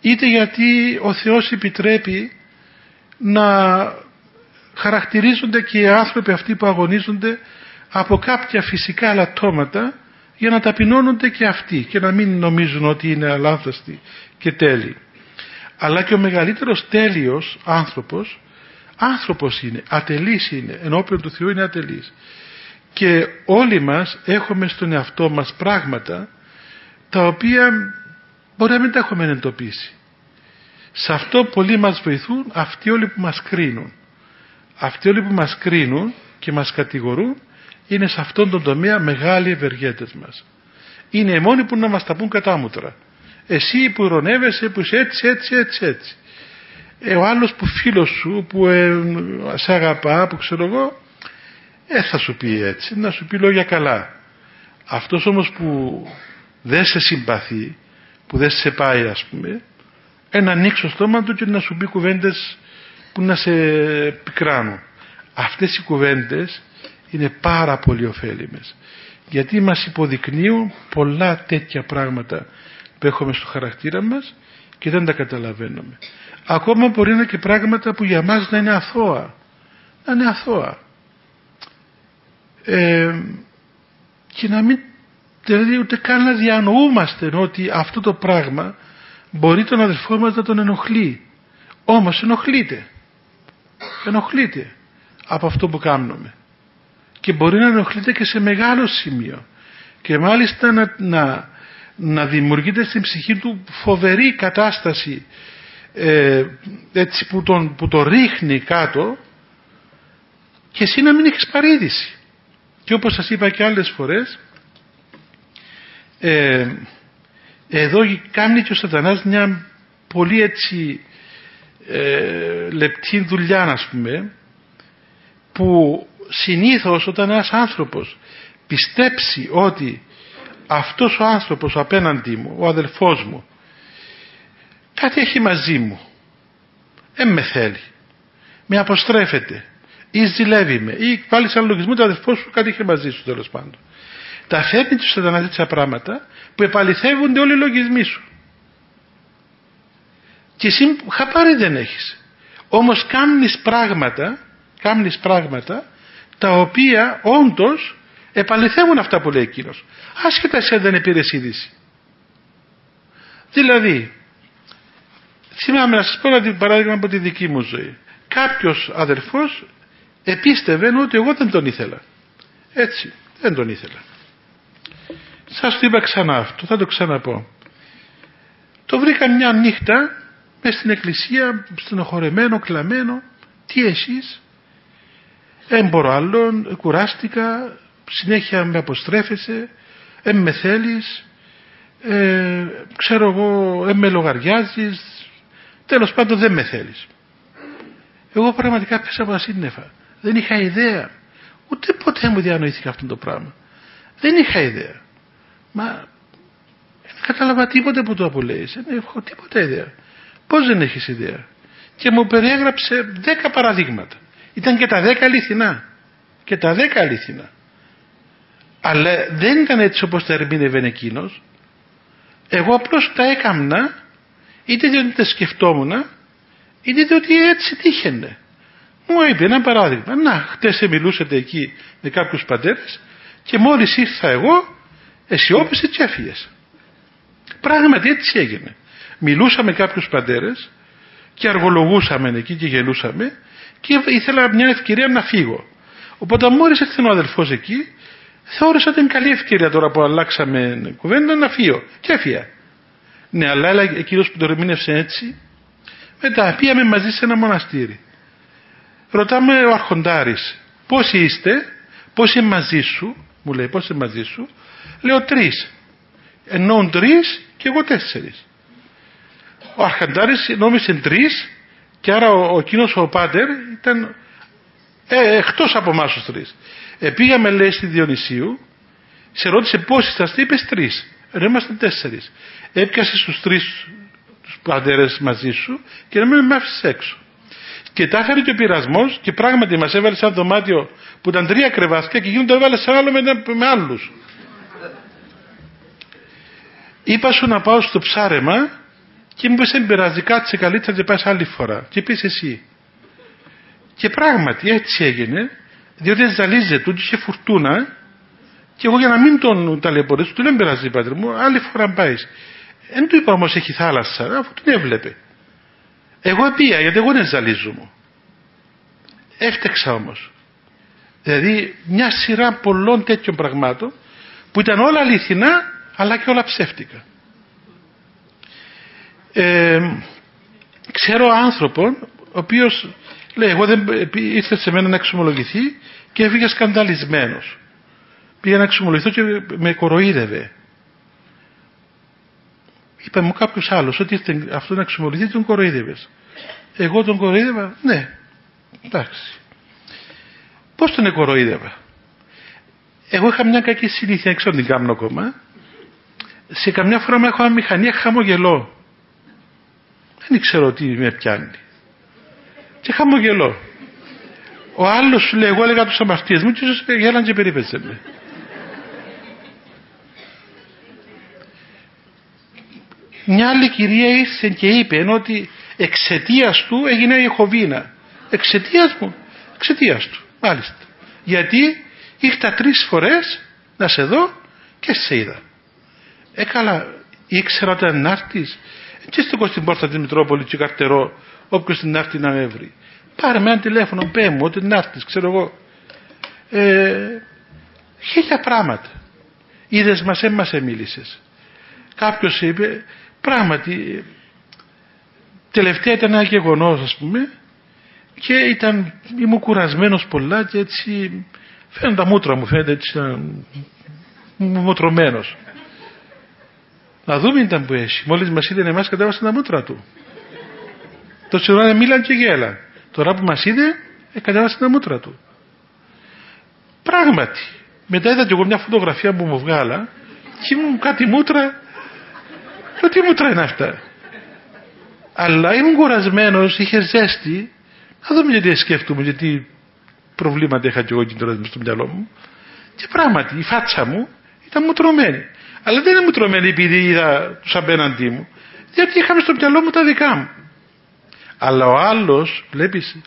είτε γιατί ο Θεός επιτρέπει να χαρακτηρίζονται και οι άνθρωποι αυτοί που αγωνίζονται από κάποια φυσικά αλατώματα για να ταπεινώνονται και αυτοί και να μην νομίζουν ότι είναι αλάνθαστοι και τέλειοι. Αλλά και ο μεγαλύτερος τέλειος άνθρωπος, άνθρωπος είναι, ατελής είναι, ενώπιον του Θεού είναι ατελής. Και όλοι μας έχουμε στον εαυτό μας πράγματα τα οποία μπορεί να μην τα έχουμε εντοπίσει. Σε αυτό πολλοί μας βοηθούν αυτοί όλοι που μας κρίνουν. Αυτοί όλοι που μας κρίνουν και μας κατηγορούν είναι σε αυτόν τον τομέα μεγάλοι ευεργέτες μας. Είναι οι μόνοι που να μας τα πούν κατάμουτρα. Εσύ που ειρωνεύεσαι, που είσαι έτσι, έτσι, έτσι, έτσι. Ε, ο άλλος που φίλος σου, που ε, σε αγαπά, που ξέρω εγώ, ε, θα σου πει έτσι, να σου πει λόγια καλά. Αυτός όμως που δεν σε συμπαθεί, που δεν σε πάει ας πούμε, ε, να ανοίξει το στόμα του και να σου πει κουβέντες που να σε πικράνουν. Αυτές οι κουβέντες είναι πάρα πολύ ωφέλιμες γιατί μας υποδεικνύουν πολλά τέτοια πράγματα που έχουμε στο χαρακτήρα μας και δεν τα καταλαβαίνουμε. Ακόμα μπορεί να είναι και πράγματα που για μας να είναι αθώα. Να είναι αθώα. Ε, και να μην δηλαδή ούτε καν να διανοούμαστε ότι αυτό το πράγμα μπορεί τον αδελφό μας να τον ενοχλεί. Όμως ενοχλείται. Ενοχλείται από αυτό που κάνουμε και μπορεί να ενοχλείται και σε μεγάλο σημείο και μάλιστα να, να, να δημιουργείται στην ψυχή του φοβερή κατάσταση ε, έτσι που τον, που το ρίχνει κάτω και εσύ να μην έχεις παρήδηση και όπως σας είπα και άλλες φορές ε, εδώ κάνει και ο σατανάς μια πολύ έτσι ε, λεπτή δουλειά ας πούμε που συνήθως όταν ένας άνθρωπος πιστέψει ότι αυτός ο άνθρωπος απέναντί μου, ο αδελφός μου κάτι έχει μαζί μου δεν με θέλει με αποστρέφεται ή ζηλεύει με ή πάλι σαν λογισμό το αδελφός σου κάτι έχει μαζί σου τέλος πάντων τα φέρνει τους σατανά τέτοια πράγματα που επαληθεύονται όλοι οι λογισμοί σου. Και εσύ χαπάρι δεν έχεις. Όμως κάνεις πράγματα κάνεις πράγματα τα οποία όντως επαληθεύουν αυτά που λέει εκείνος. Άσχετα εσύ δεν πήρε είδηση. Δηλαδή θυμάμαι να σας πω ένα παράδειγμα από τη δική μου ζωή. Κάποιος αδερφός επίστευε ότι εγώ δεν τον ήθελα. Έτσι δεν τον ήθελα σας το είπα ξανά αυτό θα το ξαναπώ το βρήκα μια νύχτα μες στην εκκλησία στενοχωρεμένο, κλαμμένο τι εσείς; Δεν μπορώ άλλον, κουράστηκα, συνέχεια με αποστρέφεσαι, δεν με θέλεις, ε, ξέρω εγώ, δεν με λογαριάζεις, τέλος πάντων δεν με θέλεις. Εγώ πραγματικά πέσα από τα σύννεφα. Δεν είχα ιδέα. Ούτε ποτέ μου διανοήθηκα αυτό το πράγμα. Δεν είχα ιδέα. Μα δεν κατάλαβα τίποτε που το απολέεις. Δεν έχω τίποτα ιδέα. Πώς δεν έχεις ιδέα; Και μου περιέγραψε δέκα παραδείγματα. Ήταν και τα δέκα αληθινά. Και τα δέκα αληθινά. Αλλά δεν ήταν έτσι όπως τα ερμήνευε εκείνος. Εγώ απλώς τα έκαμνα είτε διότι τα σκεφτόμουν είτε διότι έτσι τύχαινε. Μου είπε ένα παράδειγμα. Να, χτες μιλούσατε εκεί με κάποιους πατέρες και μόλις ήρθα εγώ αισιόπισε και έφυγες. Πράγματι έτσι έγινε. μιλούσα με κάποιους πατέρες και αργολογούσαμε εκεί και γελούσαμε και ήθελα μια ευκαιρία να φύγω. Οπότε μόλις έρθει ο αδελφός εκεί θεώρησα ότι είναι καλή ευκαιρία τώρα που αλλάξαμε κουβέντα να φύγω και έφυγα. Ναι αλλά εκείνος που το ερμήνευσε έτσι μετά πήγαμε μαζί σε ένα μοναστήρι. Ρωτάμε ο αρχοντάρης πόσοι είστε, πόσοι είναι μαζί σου, μου λέει πόσοι είναι μαζί σου, λέω τρεις. Εννοούν τρεις και εγώ τέσσερις. Ο αρχοντάρης νόμισε τρεις και άρα ο, ο εκείνος ο πάτερ ήταν ε, εκτός από εμάς τους τρεις. Ε, πήγαμε λέει στη Διονυσίου, σε ρώτησε πόσοι είστε, είπες τρεις. Ενώ είμαστε τέσσερις. Έπιασε στους τρεις τους πατέρες μαζί σου και να μην με άφησες έξω. Και τα έφερε και ο πειρασμός και πράγματι μας έβαλε σε ένα δωμάτιο που ήταν τρία κρεβάσια και εκείνο το έβαλε σε άλλο με, με άλλους. Είπα σου να πάω στο ψάρεμα και μου είπε δεν πειράζει κάτσε καλύτερα και πάει άλλη φορά. Και πεις εσύ. Και πράγματι έτσι έγινε διότι ζαλίζε του είχε φουρτούνα και εγώ για να μην τον ταλαιπωρήσω του δεν πειράζει πατέρα μου άλλη φορά πάεις. Δεν του είπα όμως έχει θάλασσα αφού την έβλεπε. Εγώ πήγα γιατί εγώ δεν ζαλίζομαι. Έφτεξα όμως. Δηλαδή μια σειρά πολλών τέτοιων πραγμάτων που ήταν όλα αληθινά αλλά και όλα ψεύτικα. Ε, ξέρω άνθρωπον ο οποίος λέει εγώ δεν ήρθε σε μένα να εξομολογηθεί και έφυγε σκανδαλισμένος. Πήγα να εξομολογηθώ και με κοροϊδεύε. Είπε μου κάποιος άλλος ότι αυτό να εξομολογηθεί τον κοροϊδεύες. Εγώ τον κοροϊδεύα, ναι, εντάξει. Πώς τον κοροϊδεύα. Εγώ είχα μια κακή συνήθεια, έξω την κάνω ακόμα. Σε καμιά φορά με έχω μηχανία χαμογελώ. Δεν ξέρω τι με πιάνει. Και χαμογελώ. Ο άλλος σου λέει, εγώ έλεγα τους αμαρτίες μου και ίσως γέλαν και περίπεσε με. Μια άλλη κυρία ήρθε και είπε ότι εξαιτίας του έγινε η Χοβίνα. Εξαιτίας μου; Εξαιτίας του. Μάλιστα. Γιατί ήρθα τρεις φορές να σε δω και σε είδα. Έκαλα, ήξερα ότι να έρθεις. Και στο στην πόρτα τη Μητρόπολη και καρτερό, όποιος την έρθει να με βρει. Πάρε με ένα τηλέφωνο, πέ μου ότι να έρθεις, ξέρω εγώ. Ε, χίλια πράγματα. Είδες μας, έμα σε μίλησε. Κάποιος είπε, πράγματι τελευταία ήταν ένα γεγονός, ας πούμε και ήταν, ήμουν κουρασμένος πολλά και έτσι φαίνεται τα μούτρα μου φαίνεται έτσι μοτρωμένος να δούμε ήταν που έχει. Μόλις μας είδε εμάς κατέβασε τα μούτρα του. Το ώρα μίλαν και γέλα. Τώρα που μας είδε ε, κατέβασε τα μούτρα του. Πράγματι. Μετά είδα και εγώ μια φωτογραφία που μου βγάλα και ήμουν κάτι μούτρα. Τι μούτρα είναι αυτά; Αλλά ήμουν κουρασμένος, είχε ζέστη. Να δούμε γιατί σκέφτομαι, γιατί προβλήματα είχα και εγώ εκεί τώρα στο μυαλό μου. Και πράγματι η φάτσα μου ήταν μουτρωμένη. Αλλά δεν είναι μουτρωμένη επειδή είδα τους απέναντί μου. Γιατί είχαμε στο μυαλό μου τα δικά μου. Αλλά ο άλλος, βλέπεις,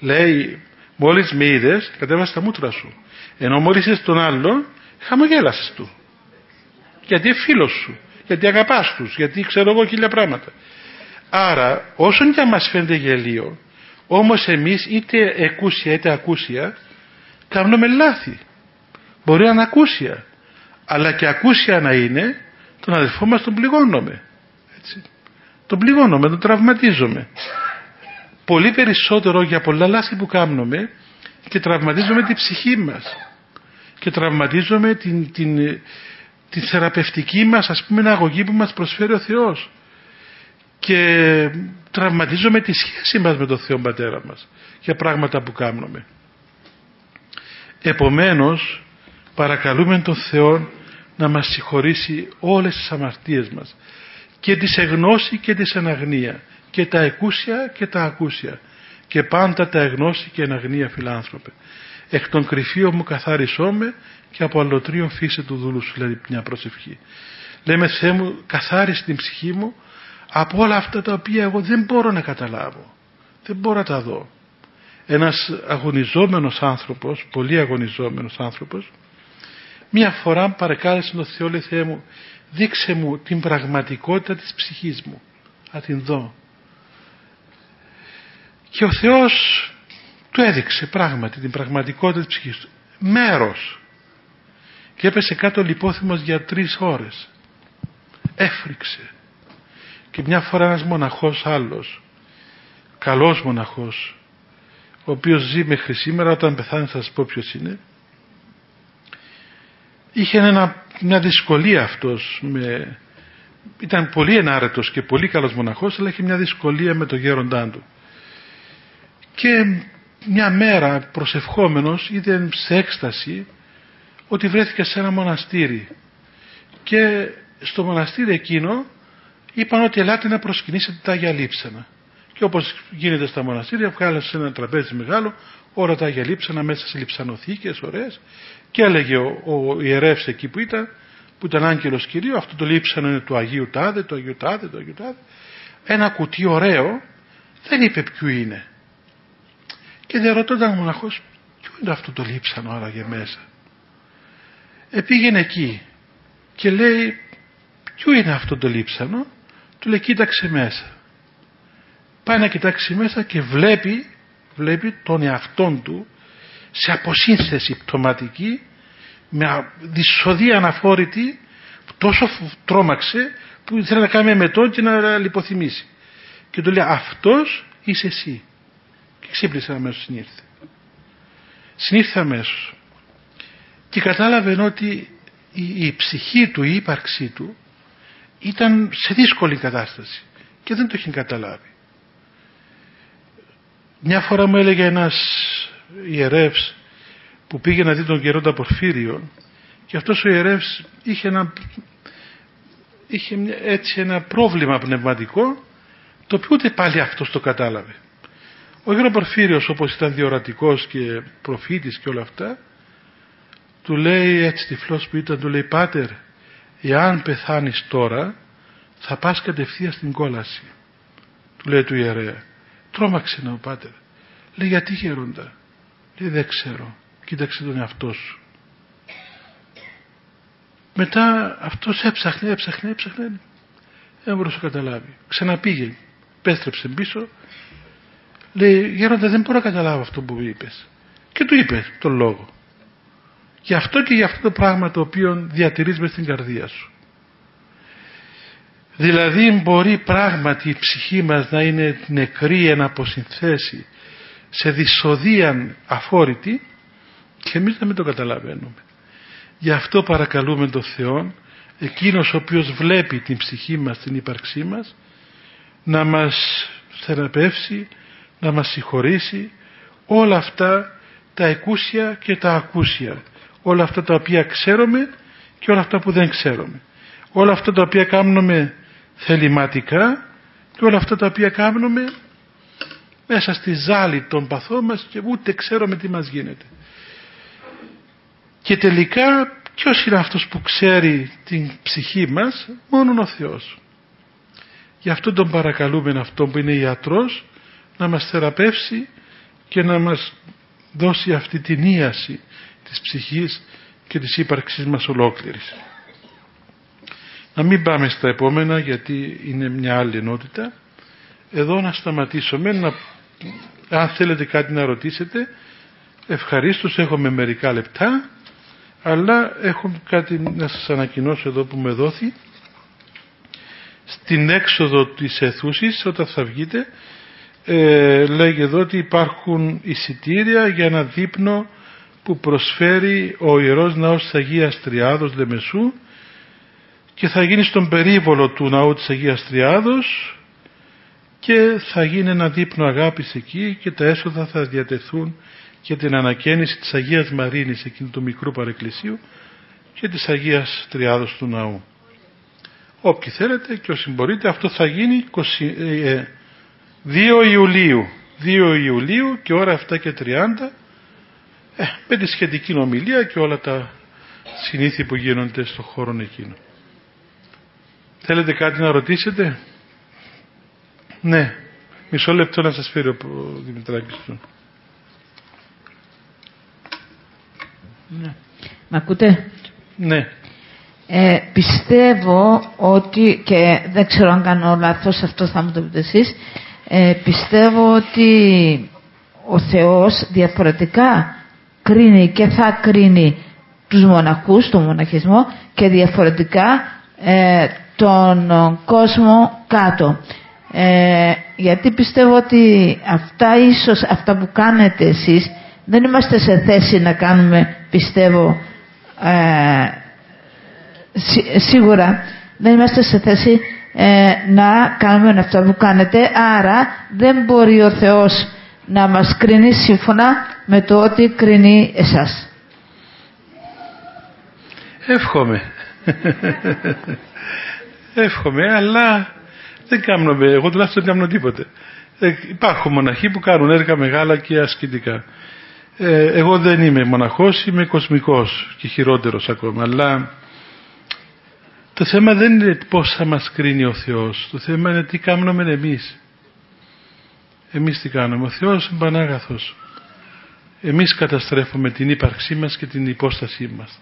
λέει, μόλις με είδες, κατέβασε τα μούτρα σου. Ενώ μόλις είσαι τον άλλο, χαμογέλασες του. Γιατί είναι φίλος σου. Γιατί αγαπάς τους. Γιατί ξέρω εγώ χίλια πράγματα. Άρα, όσον και αν μας φαίνεται γελίο, όμως εμείς είτε εκούσια είτε ακούσια κάνουμε λάθη. Μπορεί να είναι ακούσια. Αλλά και ακούσια να είναι τον αδελφό μας τον πληγώνουμε. Έτσι. Τον πληγώνουμε, τον τραυματίζουμε. Πολύ περισσότερο για πολλά λάθη που κάνουμε και τραυματίζουμε την ψυχή μας. Και τραυματίζουμε την, την, την θεραπευτική μας ας πούμε αγωγή που μας προσφέρει ο Θεός και τραυματίζουμε τη σχέση μας με τον Θεό Πατέρα μας για πράγματα που κάνουμε. Επομένως παρακαλούμε τον Θεό να μας συγχωρήσει όλες τις αμαρτίες μας και τις εγνώση και τις αναγνία και τα εκούσια και τα ακούσια και πάντα τα εγνώση και αναγνία φιλάνθρωπε. Εκ των κρυφίων μου καθάρισό με και από αλλοτρίων φύσε του δούλου σου λέει μια προσευχή. Λέμε Θεέ μου καθάρισε την ψυχή μου από όλα αυτά τα οποία εγώ δεν μπορώ να καταλάβω. Δεν μπορώ να τα δω. Ένας αγωνιζόμενος άνθρωπος, πολύ αγωνιζόμενος άνθρωπος, μία φορά παρεκάλεσε τον Θεό, λέει Θεέ μου, δείξε μου την πραγματικότητα της ψυχής μου. να την δω. Και ο Θεός του έδειξε πράγματι την πραγματικότητα της ψυχής του. Μέρος. Και έπεσε κάτω λιπόθυμος για τρεις ώρες. Έφρυξε. Και μια φορά ένας μοναχός άλλος, καλός μοναχός, ο οποίος ζει μέχρι σήμερα, όταν πεθάνει θα σας πω ποιος είναι, είχε ένα, μια δυσκολία αυτός με, ήταν πολύ ενάρετος και πολύ καλός μοναχός αλλά είχε μια δυσκολία με το γέροντά του. Και μια μέρα προσευχόμενος είδε σε έκσταση ότι βρέθηκε σε ένα μοναστήρι. Και στο μοναστήρι εκείνο είπαν ότι ελάτε να προσκυνήσετε τα Άγια Λείψανα και όπως γίνεται στα μοναστήρια βγάλασε ένα τραπέζι μεγάλο όλα τα Άγια Λείψανα μέσα σε λειψανοθήκες ωραίες. Και έλεγε ο, ο ιερεύς εκεί που ήταν που ήταν άγγελος Κυρίου αυτό το λείψανο είναι του Αγίου Τάδε το Αγίου Τάδε το Αγίου Τάδε. Ένα κουτί ωραίο δεν είπε ποιο είναι. Και διαρωτώταν ο μοναχός ποιο είναι αυτό το λείψανο άραγε μέσα; Επήγαινε εκεί και λέει ποιο είναι αυτό το λείψανο; Του λέει κοίταξε μέσα πάει να κοιτάξει μέσα και βλέπει βλέπει τον εαυτόν του σε αποσύνθεση πτωματική με δυσοδεία αναφόρητη τόσο τρόμαξε που ήθελε να κάνει μετό και να λιποθυμήσει. Και του λέει αυτός είσαι εσύ και ξύπνησε αμέσως συνήρθε. Συνήρθε αμέσως. Και κατάλαβε ότι η, η ψυχή του, η ύπαρξή του ήταν σε δύσκολη κατάσταση και δεν το είχε καταλάβει μια φορά μου έλεγε ένας ιερεύς που πήγε να δει τον γερόντα Πορφύριο και αυτός ο ιερεύς είχε ένα, είχε έτσι ένα πρόβλημα πνευματικό το οποίο ούτε πάλι αυτός το κατάλαβε. Ο γερόντας Πορφύριος όπως ήταν διορατικός και προφήτης και όλα αυτά του λέει έτσι τυφλός που ήταν του λέει «Πάτερ, εάν πεθάνεις τώρα θα πας κατευθείαν στην κόλαση». Του λέει του ιερέα. Τρόμαξε να ο Πάτερ. Λέει γιατί γέροντα. Λέει δεν ξέρω. Κοίταξε τον εαυτό σου. Μετά αυτός έψαχνε, έψαχνε, έψαχνε. Δεν μπορούσε να καταλάβει. Ξαναπήγε. Πέστρεψε πίσω. Λέει γέροντα δεν μπορώ να καταλάβω αυτό που είπες. Και του είπε τον λόγο. Γι' αυτό και για αυτό το πράγμα το οποίο διατηρείς μες στην καρδία σου. Δηλαδή μπορεί πράγματι η ψυχή μας να είναι νεκρή, να αποσυνθέσει σε δυσοδείαν αφόρητη και εμείς να μην το καταλαβαίνουμε. Γι' αυτό παρακαλούμε τον Θεό, εκείνος ο οποίος βλέπει την ψυχή μας, την ύπαρξή μας, να μας θεραπεύσει, να μας συγχωρήσει όλα αυτά τα εκούσια και τα ακούσια. Όλα αυτά τα οποία ξέρουμε και όλα αυτά που δεν ξέρουμε. Όλα αυτά τα οποία κάνουμε θεληματικά και όλα αυτά τα οποία κάνουμε μέσα στη ζάλη των παθών μας και ούτε ξέρουμε τι μας γίνεται. Και τελικά ποιος είναι αυτός που ξέρει την ψυχή μας, μόνο ο Θεός. Γι' αυτό τον παρακαλούμε αυτό που είναι ιατρός να μας θεραπεύσει και να μας δώσει αυτή την ίαση της ψυχής και της ύπαρξής μας ολόκληρης. Να μην πάμε στα επόμενα γιατί είναι μια άλλη ενότητα. Εδώ να σταματήσουμε, να, αν θέλετε κάτι να ρωτήσετε, ευχαρίστως έχουμε μερικά λεπτά αλλά έχω κάτι να σας ανακοινώσω εδώ που με δόθη. Στην έξοδο της αιθούσης όταν θα βγείτε ε, λέγει εδώ ότι υπάρχουν εισιτήρια για ένα δείπνο που προσφέρει ο Ιερός Ναός της Αγίας Τριάδος Λεμεσού και θα γίνει στον περίβολο του Ναού της Αγίας Τριάδος και θα γίνει ένα δείπνο αγάπης εκεί και τα έσοδα θα διατεθούν και την ανακαίνιση της Αγίας Μαρίνης εκείνου του μικρού παρεκκλησίου και της Αγίας Τριάδος του Ναού. Όποιοι θέλετε και όσοι μπορείτε αυτό θα γίνει 2 ε, Ιουλίου 2 Ιουλίου και ώρα 7 και 30 ε, με τη σχετική ομιλία και όλα τα συνήθη που γίνονται στο χώρο εκείνο. Θέλετε κάτι να ρωτήσετε; Ναι. Μισό λεπτό να σας φέρει ο Δημητράκης του. Ναι. Μ' ακούτε; Ναι. Ε, πιστεύω ότι, και δεν ξέρω αν κάνω λάθος, αυτό θα μου το πείτε εσείς, ε, πιστεύω ότι ο Θεός διαφορετικά κρίνει και θα κρίνει τους μοναχούς, τον μοναχισμό και διαφορετικά ε, τον κόσμο κάτω. Ε, γιατί πιστεύω ότι αυτά ίσως, αυτά που κάνετε εσείς δεν είμαστε σε θέση να κάνουμε, πιστεύω, ε, σίγουρα δεν είμαστε σε θέση ε, να κάνουμε αυτά που κάνετε, άρα δεν μπορεί ο Θεός να μας κρίνει σύμφωνα με το ότι κρίνει εσάς. Εύχομαι. Εύχομαι, αλλά δεν κάνουμε, εγώ τουλάχιστον δεν κάνω τίποτε. Ε, υπάρχουν μοναχοί που κάνουν έργα μεγάλα και ασκητικά. Ε, εγώ δεν είμαι μοναχός, είμαι κοσμικός και χειρότερος ακόμα, αλλά το θέμα δεν είναι πώς θα μας κρίνει ο Θεός, το θέμα είναι τι κάνουμε εμείς. Εμείς τι κάνουμε, ο Θεός είναι πανάγαθος. Εμείς καταστρέφουμε την ύπαρξή μας και την υπόστασή μας.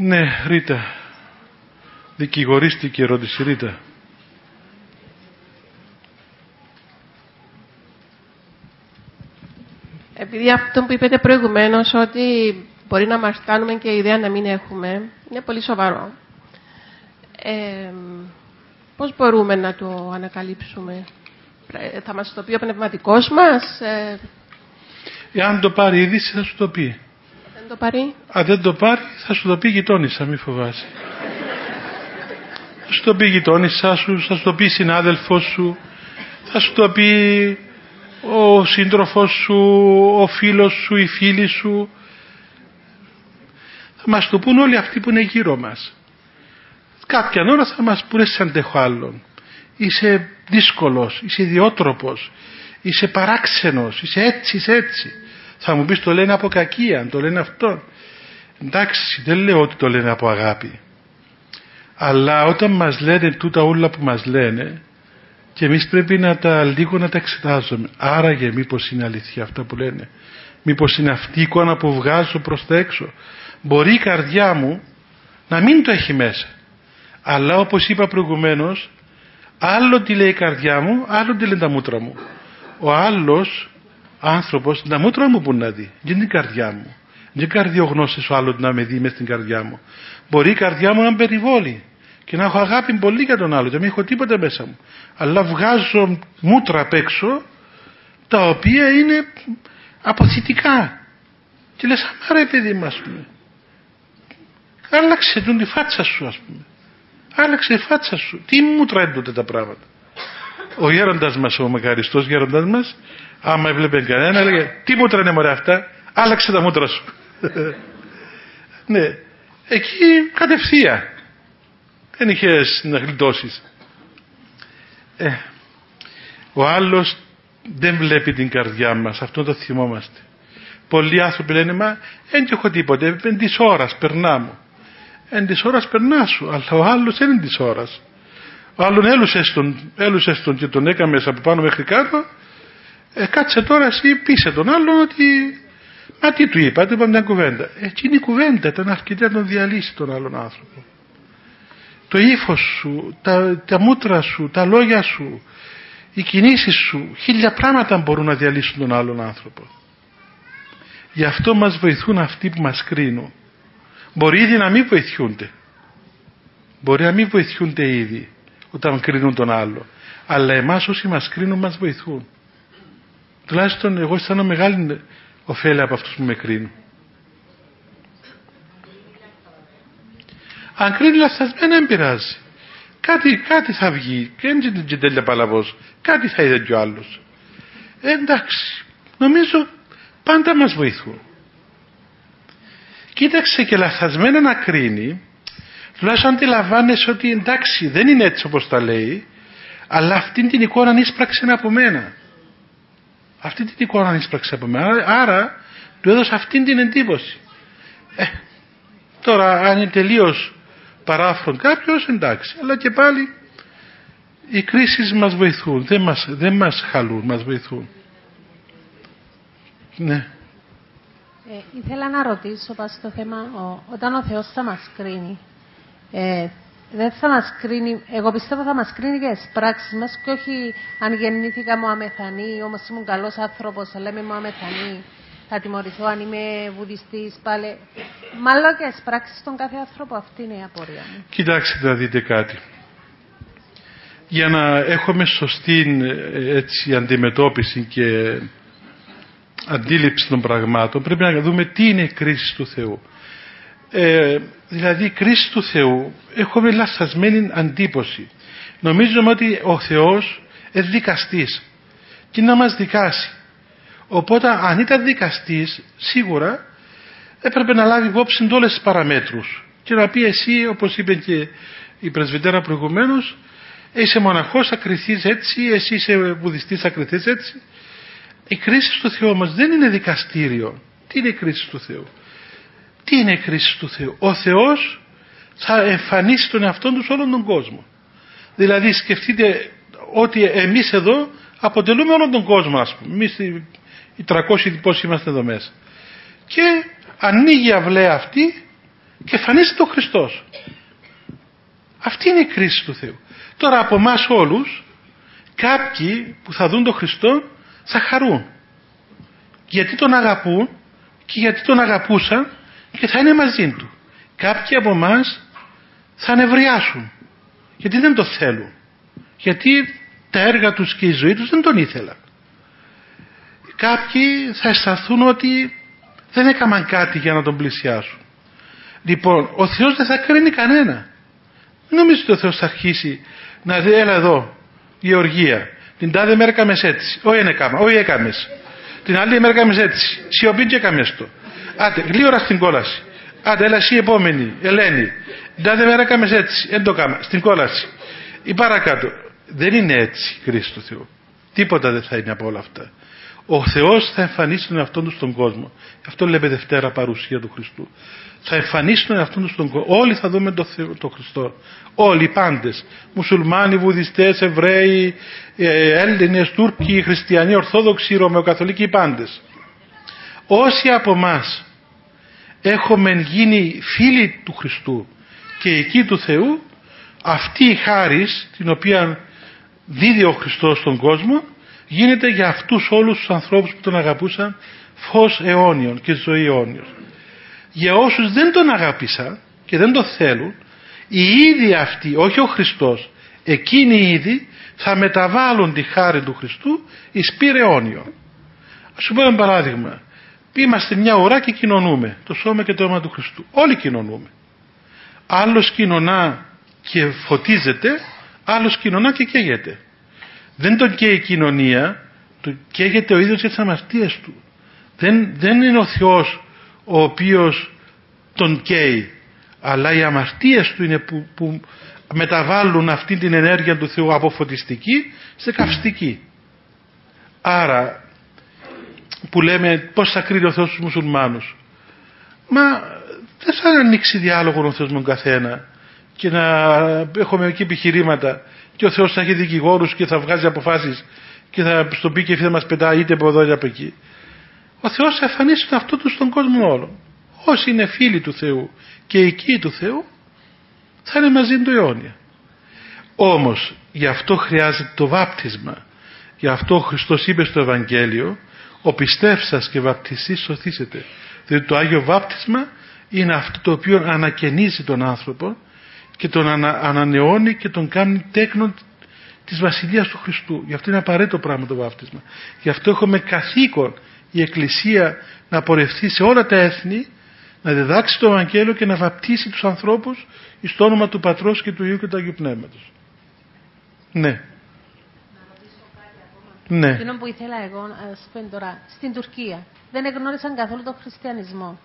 Ναι, Ρίτα. Δικηγορίστηκε ερώτηση, Ρίτα. Επειδή αυτό που είπατε προηγουμένως ότι μπορεί να μας κάνουμε και ιδέα να μην έχουμε, είναι πολύ σοβαρό. Ε, πώς μπορούμε να το ανακαλύψουμε; Θα μας το πει ο πνευματικός μας. Ε... Εάν το πάρει είδηση θα σου το πει. Δεν το πάρει; Αν δεν το πάρει θα σου το πει γειτόνισσα, μη φοβάσαι. θα σου το πει γειτόνισσα σου, θα σου το πει συνάδελφός σου, θα σου το πει ο σύντροφος σου, ο φίλος σου, η φίλη σου. Θα μας το πούν όλοι αυτοί που είναι γύρω μας. Κάποια ώρα θα μας πούνε σε αντέχω άλλον. Είσαι δύσκολος, είσαι ιδιότροπος, είσαι παράξενος, είσαι έτσι, είσαι έτσι. Θα μου πεις το λένε από κακία, το λένε αυτό. Εντάξει, δεν λέω ότι το λένε από αγάπη. Αλλά όταν μας λένε τούτα όλα που μας λένε, και εμείς πρέπει να τα λίγο να τα εξετάζουμε. Άραγε μήπως είναι αλήθεια αυτά που λένε. Μήπως είναι αυτή η εικόνα που βγάζω προς τα έξω. Μπορεί η καρδιά μου να μην το έχει μέσα. Αλλά όπως είπα προηγουμένως, άλλο τι λέει η καρδιά μου, άλλο τι λένε τα μούτρα μου. Ο άλλος άνθρωπος, τα μούτρα μου που να δει, δεν είναι η καρδιά μου. Δεν είναι καρδιογνώστης ο άλλος να με δει μέσα στην καρδιά μου. Μπορεί η καρδιά μου να περιβόλει και να έχω αγάπη πολύ για τον άλλο, δεν έχω τίποτα μέσα μου. Αλλά βγάζω μούτρα απ' έξω τα οποία είναι αποθητικά. Και λες, αμά ρε παιδί μου, ας πούμε. Άλλαξε τον τη φάτσα σου, ας πούμε. Άλλαξε η φάτσα σου. Τι μούτρα έντοτε τα πράγματα. Ο γέροντας μας, ο μακαριστός γέροντας μας, άμα έβλεπε κανένα, έλεγε, τι μούτρα είναι μωρέ αυτά, άλλαξε τα μούτρα σου. ναι, εκεί κατευθείαν δεν είχες να γλιτώσεις. Ε, ο άλλος δεν βλέπει την καρδιά μας, αυτό το θυμόμαστε. Πολλοί άνθρωποι λένε, μα δεν έχω τίποτε, εν της ώρας περνά μου. Εν της ώρας περνά σου, αλλά ο άλλος δεν είναι της ώρας. Ο άλλον έλουσες τον, έλουσες τον και τον έκαμες από πάνω μέχρι κάτω, ε, κάτσε τώρα εσύ πείσε τον άλλον ότι Μα τι του είπα, του είπα μια κουβέντα. Έτσι είναι η κουβέντα, ήταν αρκετή να τον διαλύσει τον άλλον άνθρωπο το ύφος σου, τα, τα μούτρα σου, τα λόγια σου, οι κινήσεις σου, χίλια πράγματα μπορούν να διαλύσουν τον άλλον άνθρωπο. Γι' αυτό μας βοηθούν αυτοί που μας κρίνουν. Μπορεί ήδη να μην βοηθούνται. Μπορεί να μην βοηθούνται ήδη όταν κρίνουν τον άλλο. Αλλά εμάς όσοι μας κρίνουν μας βοηθούν. Τουλάχιστον εγώ αισθάνομαι μεγάλη ωφέλεια από αυτούς που με κρίνουν. Αν κρίνει λαθασμένα δεν πειράζει. Κάτι, κάτι θα βγει και δεν είναι τέλεια παλαβός. Κάτι θα είδε κι ο άλλος. Ε, εντάξει. Νομίζω πάντα μας βοηθούν. Κοίταξε και λαθασμένα να κρίνει τουλάχιστον αντιλαμβάνεσαι ότι εντάξει δεν είναι έτσι όπως τα λέει αλλά αυτή την εικόνα ίσπραξε από μένα. Αυτή την εικόνα ίσπραξε από μένα. Άρα του έδωσα αυτή την εντύπωση. Ε, τώρα αν είναι τελείως παράφρον κάποιος εντάξει αλλά και πάλι οι κρίσεις μας βοηθούν δεν μας, δεν μας χαλούν μας βοηθούν ναι Ε, ήθελα να ρωτήσω πάνω στο θέμα, ο, όταν ο Θεός θα μας κρίνει, ε, δεν θα μας κρίνει, εγώ πιστεύω θα μας κρίνει για τις πράξεις μας και όχι αν γεννήθηκα μου αμεθανή, όμως ήμουν καλός άνθρωπος, θα λέμε μου αμεθανή, θα τιμωρηθώ αν είμαι βουδιστής πάλι. Μάλλον και τις πράξεις των κάθε άνθρωπο, αυτή είναι η απορία μου. Κοιτάξτε να δείτε κάτι. Για να έχουμε σωστή ε, έτσι, αντιμετώπιση και αντίληψη των πραγμάτων πρέπει να δούμε τι είναι η κρίση του Θεού. Ε, δηλαδή η κρίση του Θεού έχουμε λαθασμένη αντίποση. Νομίζουμε ότι ο Θεός είναι δικαστής και να μας δικάσει. Οπότε αν ήταν δικαστής σίγουρα έπρεπε να λάβει υπόψη όλες τις παραμέτρους και να πει εσύ όπως είπε και η πρεσβυτέρα προηγουμένως είσαι μοναχός θα κρυθείς έτσι, εσύ είσαι βουδιστής θα κρυθείς έτσι. Η κρίση του Θεού όμως δεν είναι δικαστήριο. Τι είναι η κρίση του Θεού; Τι είναι η κρίση του Θεού; Ο Θεός θα εμφανίσει τον εαυτό του σε όλον τον κόσμο. Δηλαδή σκεφτείτε ότι εμείς εδώ αποτελούμε όλον τον κόσμο ας πούμε. Εμείς οι 300 πόσοι είμαστε εδώ μέσα. Και ανοίγει η αυλαία αυτή και εμφανίζεται ο Χριστός. Αυτή είναι η κρίση του Θεού. Τώρα από εμάς όλους κάποιοι που θα δουν τον Χριστό θα χαρούν. Γιατί τον αγαπούν και γιατί τον αγαπούσαν και θα είναι μαζί του. Κάποιοι από εμάς θα νευριάσουν γιατί δεν το θέλουν. Γιατί τα έργα τους και η ζωή τους δεν τον ήθελαν. Κάποιοι θα αισθανθούν ότι δεν έκαναν κάτι για να τον πλησιάσουν. Λοιπόν, ο Θεός δεν θα κρίνει κανένα. Δεν νομίζω ότι ο Θεός θα αρχίσει να δει, έλα εδώ, Γεωργία, την τάδε μέρα έκαμες έτσι. Όχι είναι κάμα, όχι έκαμες. Την άλλη μέρα έκαμες έτσι. Σιωπή και έκαμες το. Άντε, γλύωρα στην κόλαση. Άντε, έλα εσύ επόμενη, Ελένη. Την τάδε μέρα έκαμες έτσι. Δεν το κάμα, στην κόλαση. Ή παρακάτω. Δεν είναι έτσι, Χρήστο του Θεού. Τίποτα δεν θα είναι από όλα αυτά. Ο Θεός θα εμφανίσει τον εαυτό του στον κόσμο. Αυτό λέμε Δευτέρα παρουσία του Χριστού. Θα εμφανίσει τον εαυτό του στον κόσμο. Όλοι θα δούμε τον, Θεό, τον Χριστό. Όλοι οι πάντες. Μουσουλμάνοι, Βουδιστές, Εβραίοι, ε, Έλληνες, Τούρκοι, Χριστιανοί, Ορθόδοξοι, Ρωμαιοκαθολικοί, οι πάντες. Όσοι από εμάς έχουμε γίνει φίλοι του Χριστού και εκεί του Θεού, αυτή η χάρις την οποία δίδει ο Χριστός στον κόσμο γίνεται για αυτούς όλους τους ανθρώπους που τον αγαπούσαν φως αιώνιων και ζωή αιώνιων. Για όσους δεν τον αγάπησαν και δεν τον θέλουν, οι ίδιοι αυτοί, όχι ο Χριστός, εκείνοι οι ίδιοι θα μεταβάλουν τη χάρη του Χριστού εις πήρε αιώνιο. Ας σου πω ένα παράδειγμα. Είμαστε μια ώρα και κοινωνούμε το σώμα και το αίμα του Χριστού. Όλοι κοινωνούμε. Άλλος κοινωνά και φωτίζεται, άλλος κοινωνά και καίγεται δεν τον καίει η κοινωνία, το καίγεται ο ίδιος για τις αμαρτίες του. Δεν, δεν είναι ο Θεός ο οποίος τον καίει, αλλά οι αμαρτίες του είναι που, που μεταβάλλουν αυτή την ενέργεια του Θεού από φωτιστική σε καυστική. Άρα που λέμε πώς θα κρίνει ο Θεός τους μουσουλμάνους. Μα δεν θα ανοίξει διάλογο ο Θεός με τον καθένα και να έχουμε εκεί επιχειρήματα και ο Θεός θα έχει δικηγόρους και θα βγάζει αποφάσεις και θα στο πει και θα μας πετάει είτε από εδώ είτε από εκεί. Ο Θεός θα εμφανίσει αυτό του στον κόσμο όλο. Όσοι είναι φίλοι του Θεού και εκεί του Θεού θα είναι μαζί του αιώνια. Όμως γι' αυτό χρειάζεται το βάπτισμα. Γι' αυτό ο Χριστός είπε στο Ευαγγέλιο ο πιστεύσας και βαπτιστής σωθήσετε. Διότι το Άγιο Βάπτισμα είναι αυτό το οποίο ανακαινίζει τον άνθρωπο και τον ανα, ανανεώνει και τον κάνει τέκνο της Βασιλείας του Χριστού. Γι' αυτό είναι απαραίτητο πράγμα το βάφτισμα. Γι' αυτό έχουμε καθήκον η Εκκλησία να πορευτεί σε όλα τα έθνη, να διδάξει το Ευαγγέλιο και να βαπτίσει τους ανθρώπους στο όνομα του Πατρός και του Υιού και του Αγίου Πνεύματος. Ναι. Ναι. Εκείνο που ήθελα εγώ να τώρα, στην Τουρκία δεν εγνώρισαν καθόλου τον χριστιανισμό.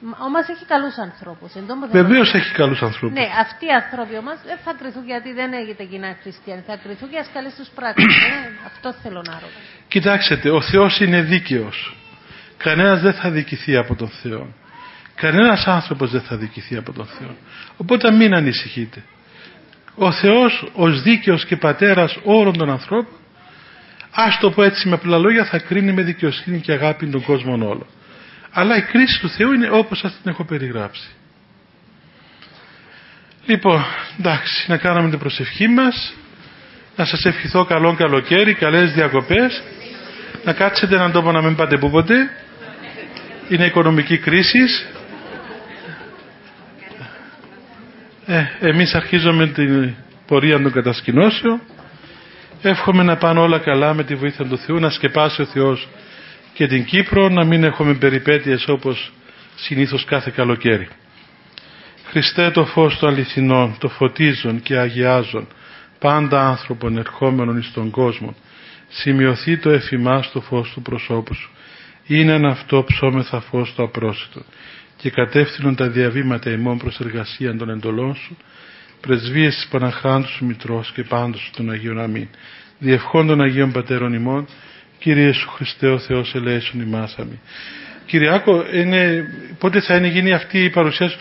Όμω έχει καλούς ανθρώπους. Βεβαίως έχει καλούς ανθρώπους. Ναι, αυτοί οι άνθρωποι όμως δεν θα κρυθούν γιατί δεν έγινε κοινά χριστιανοί. Θα κρυθούν για τι καλέ τους πράξεις. Ε, αυτό θέλω να ρωτήσω. Κοιτάξτε, ο Θεός είναι δίκαιος. Κανένας δεν θα δικηθεί από τον Θεό. Κανένας άνθρωπος δεν θα δικηθεί από τον Θεό. Οπότε μην ανησυχείτε. Ο Θεός ως δίκαιος και πατέρας όλων των ανθρώπων, ας το πω έτσι με απλά λόγια, θα κρίνει με δικαιοσύνη και αγάπη τον κόσμο όλο. Αλλά η κρίση του Θεού είναι όπως σας την έχω περιγράψει. Λοιπόν, εντάξει, να κάνουμε την προσευχή μας, να σας ευχηθώ καλό καλοκαίρι, καλές διακοπές, να κάτσετε έναν τόπο να μην πάτε πού ποτέ, είναι οικονομική κρίση. Ε, εμείς αρχίζουμε την πορεία των κατασκηνώσεων. Εύχομαι να πάνε όλα καλά με τη βοήθεια του Θεού, να σκεπάσει ο Θεός και την Κύπρο, να μην έχουμε περιπέτειες όπως συνήθως κάθε καλοκαίρι. Χριστέ το φως των αληθινών, το φωτίζουν και αγιάζουν πάντα άνθρωπον ερχόμενων εις τον κόσμο. Σημειωθεί το εφημάς το φως του προσώπου σου. Είναι ένα αυτό ψώμεθα φως το απρόσιτο και κατεύθυνον τα διαβήματα ημών προς εργασία των εντολών σου πρεσβείες της Παναχράντου σου Μητρός και πάντως των Αγίων Αμήν. Διευχών των Αγίων Πατέρων ημών, Κύριε Σου Χριστέ ο Θεός ελέησον ημάς αμήν. Κυριάκο, είναι, πότε θα είναι γίνει αυτή η παρουσίαση